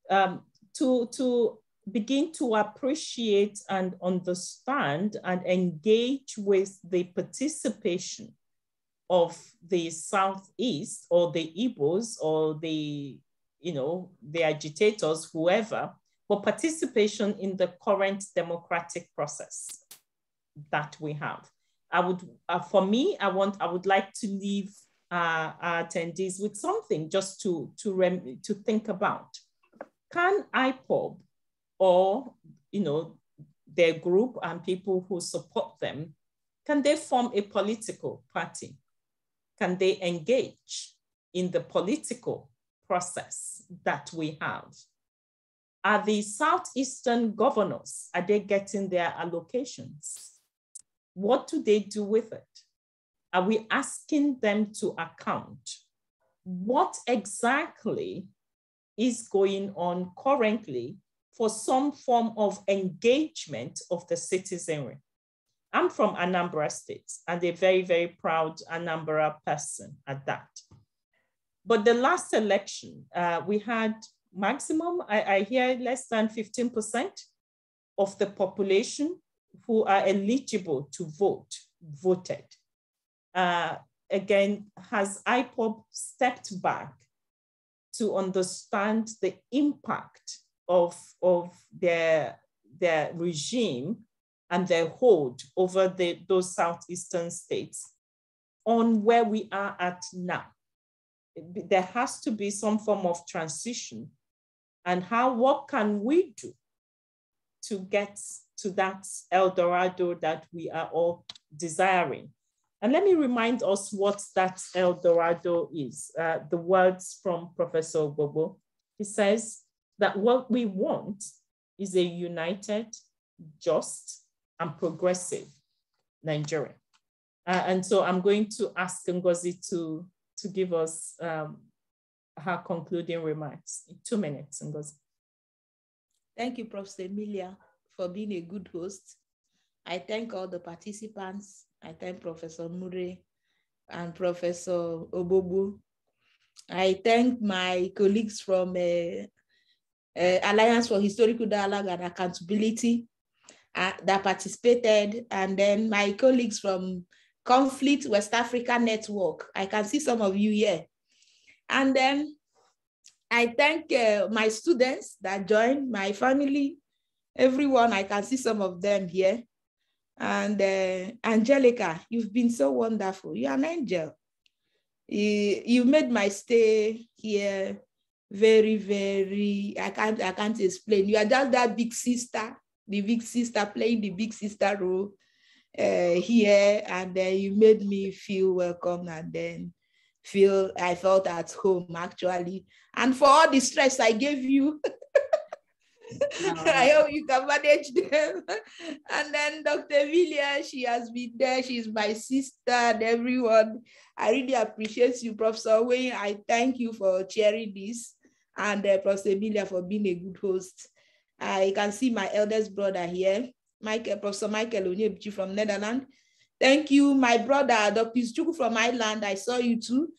um, to to begin to appreciate and understand and engage with the participation of the Southeast or the Igbos or the, you know, the agitators, whoever, for participation in the current democratic process that we have. I would, uh, for me, I want, I would like to leave uh, our attendees with something just to, to, rem to think about. Can IPOB or, you know, their group and people who support them, can they form a political party? can they engage in the political process that we have? Are the Southeastern governors, are they getting their allocations? What do they do with it? Are we asking them to account? What exactly is going on currently for some form of engagement of the citizenry? I'm from Anambra State and a very, very proud Anambra person at that. But the last election, uh, we had maximum, I, I hear less than 15% of the population who are eligible to vote voted. Uh, again, has IPOB stepped back to understand the impact of, of their, their regime and their hold over the, those southeastern states on where we are at now. There has to be some form of transition and how, what can we do to get to that El Dorado that we are all desiring? And let me remind us what that El Dorado is. Uh, the words from Professor Ogbogbo. He says that what we want is a united, just, and progressive Nigeria. Uh, and so I'm going to ask Ngozi to, to give us um, her concluding remarks. In Two minutes, Ngozi. Thank you, Professor Emilia, for being a good host. I thank all the participants. I thank Professor Murray and Professor Ogbogbo. I thank my colleagues from uh, uh, Alliance for Historical Dialogue and Accountability uh, that participated, and then my colleagues from Conflict West Africa Network. I can see some of you here. And then I thank uh, my students that joined, my family, everyone. I can see some of them here. And uh, Angelica, you've been so wonderful. You're an angel. You, you made my stay here very, very, I can't, I can't explain. You are just that big sister the big sister, playing the big sister role uh, here, and then you made me feel welcome, and then feel I felt at home actually. And for all the stress I gave you, I hope you can manage them. and then Dr. Vilia, she has been there. She's my sister and everyone. I really appreciate you, Professor Wayne. I thank you for sharing this and uh, Professor Emilia for being a good host. I can see my eldest brother here, Michael, Professor Michael Onyebuchi from Netherlands. Thank you, my brother, Dr. Chuku from Ireland. I saw you too.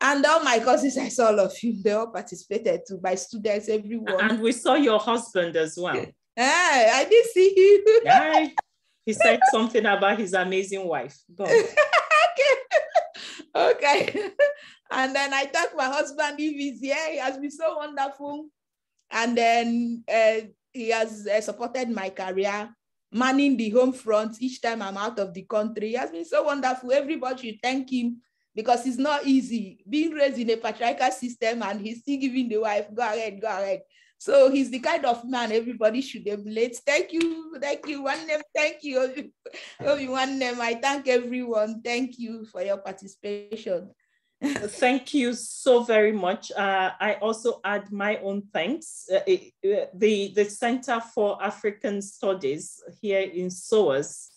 And all my cousins, I saw all of you, they all participated too, my students, everyone. And we saw your husband as well. Hey, I did see you. yeah, he said something about his amazing wife. okay. okay. And then I thank my husband if he's here. He has been so wonderful. And then uh, he has uh, supported my career, manning the home front each time I'm out of the country. He has been so wonderful. Everybody should thank him because it's not easy being raised in a patriarchal system and he's still giving the wife, go ahead, go ahead. So he's the kind of man everybody should emulate. Thank you, thank you, one name, thank you, one name. I thank everyone. Thank you for your participation. Thank you so very much. Uh, I also add my own thanks. Uh, it, uh, the, the Center for African Studies here in SOAS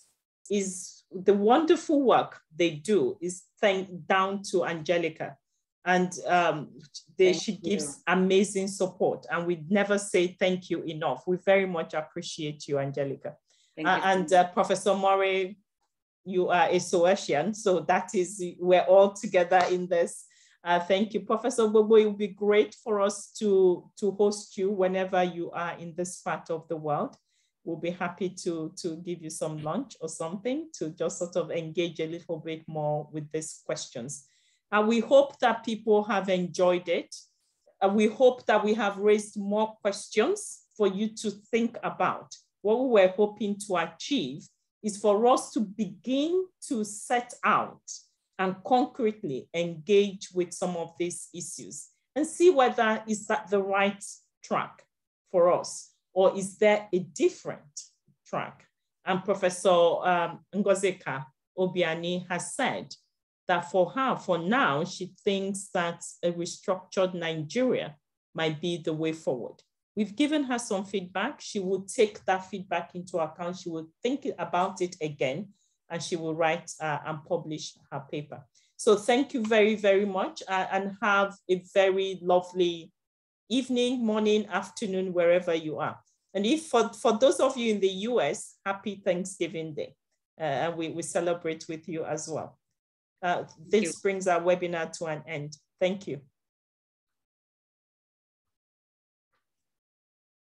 is the wonderful work they do is thank down to Angelica. And um, they, she gives amazing support and we never say thank you enough. We very much appreciate you, Angelica. Uh, you. And uh, Professor Murray, you are a Soasian, so that is, we're all together in this. Uh, thank you. Professor Ogbogbo, it would be great for us to, to host you whenever you are in this part of the world. We'll be happy to, to give you some lunch or something to just sort of engage a little bit more with these questions. And we hope that people have enjoyed it. And we hope that we have raised more questions for you to think about. What we were hoping to achieve is for us to begin to set out and concretely engage with some of these issues and see whether is that the right track for us or is there a different track? And Professor um, Ngozika Obi-Ani has said that for her, for now, she thinks that a restructured Nigeria might be the way forward. We've given her some feedback. She will take that feedback into account. She will think about it again and she will write uh, and publish her paper. So thank you very, very much uh, and have a very lovely evening, morning, afternoon, wherever you are. And if for, for those of you in the US, happy Thanksgiving Day. Uh, and we, we celebrate with you as well. Uh, this brings our webinar to an end. Thank you.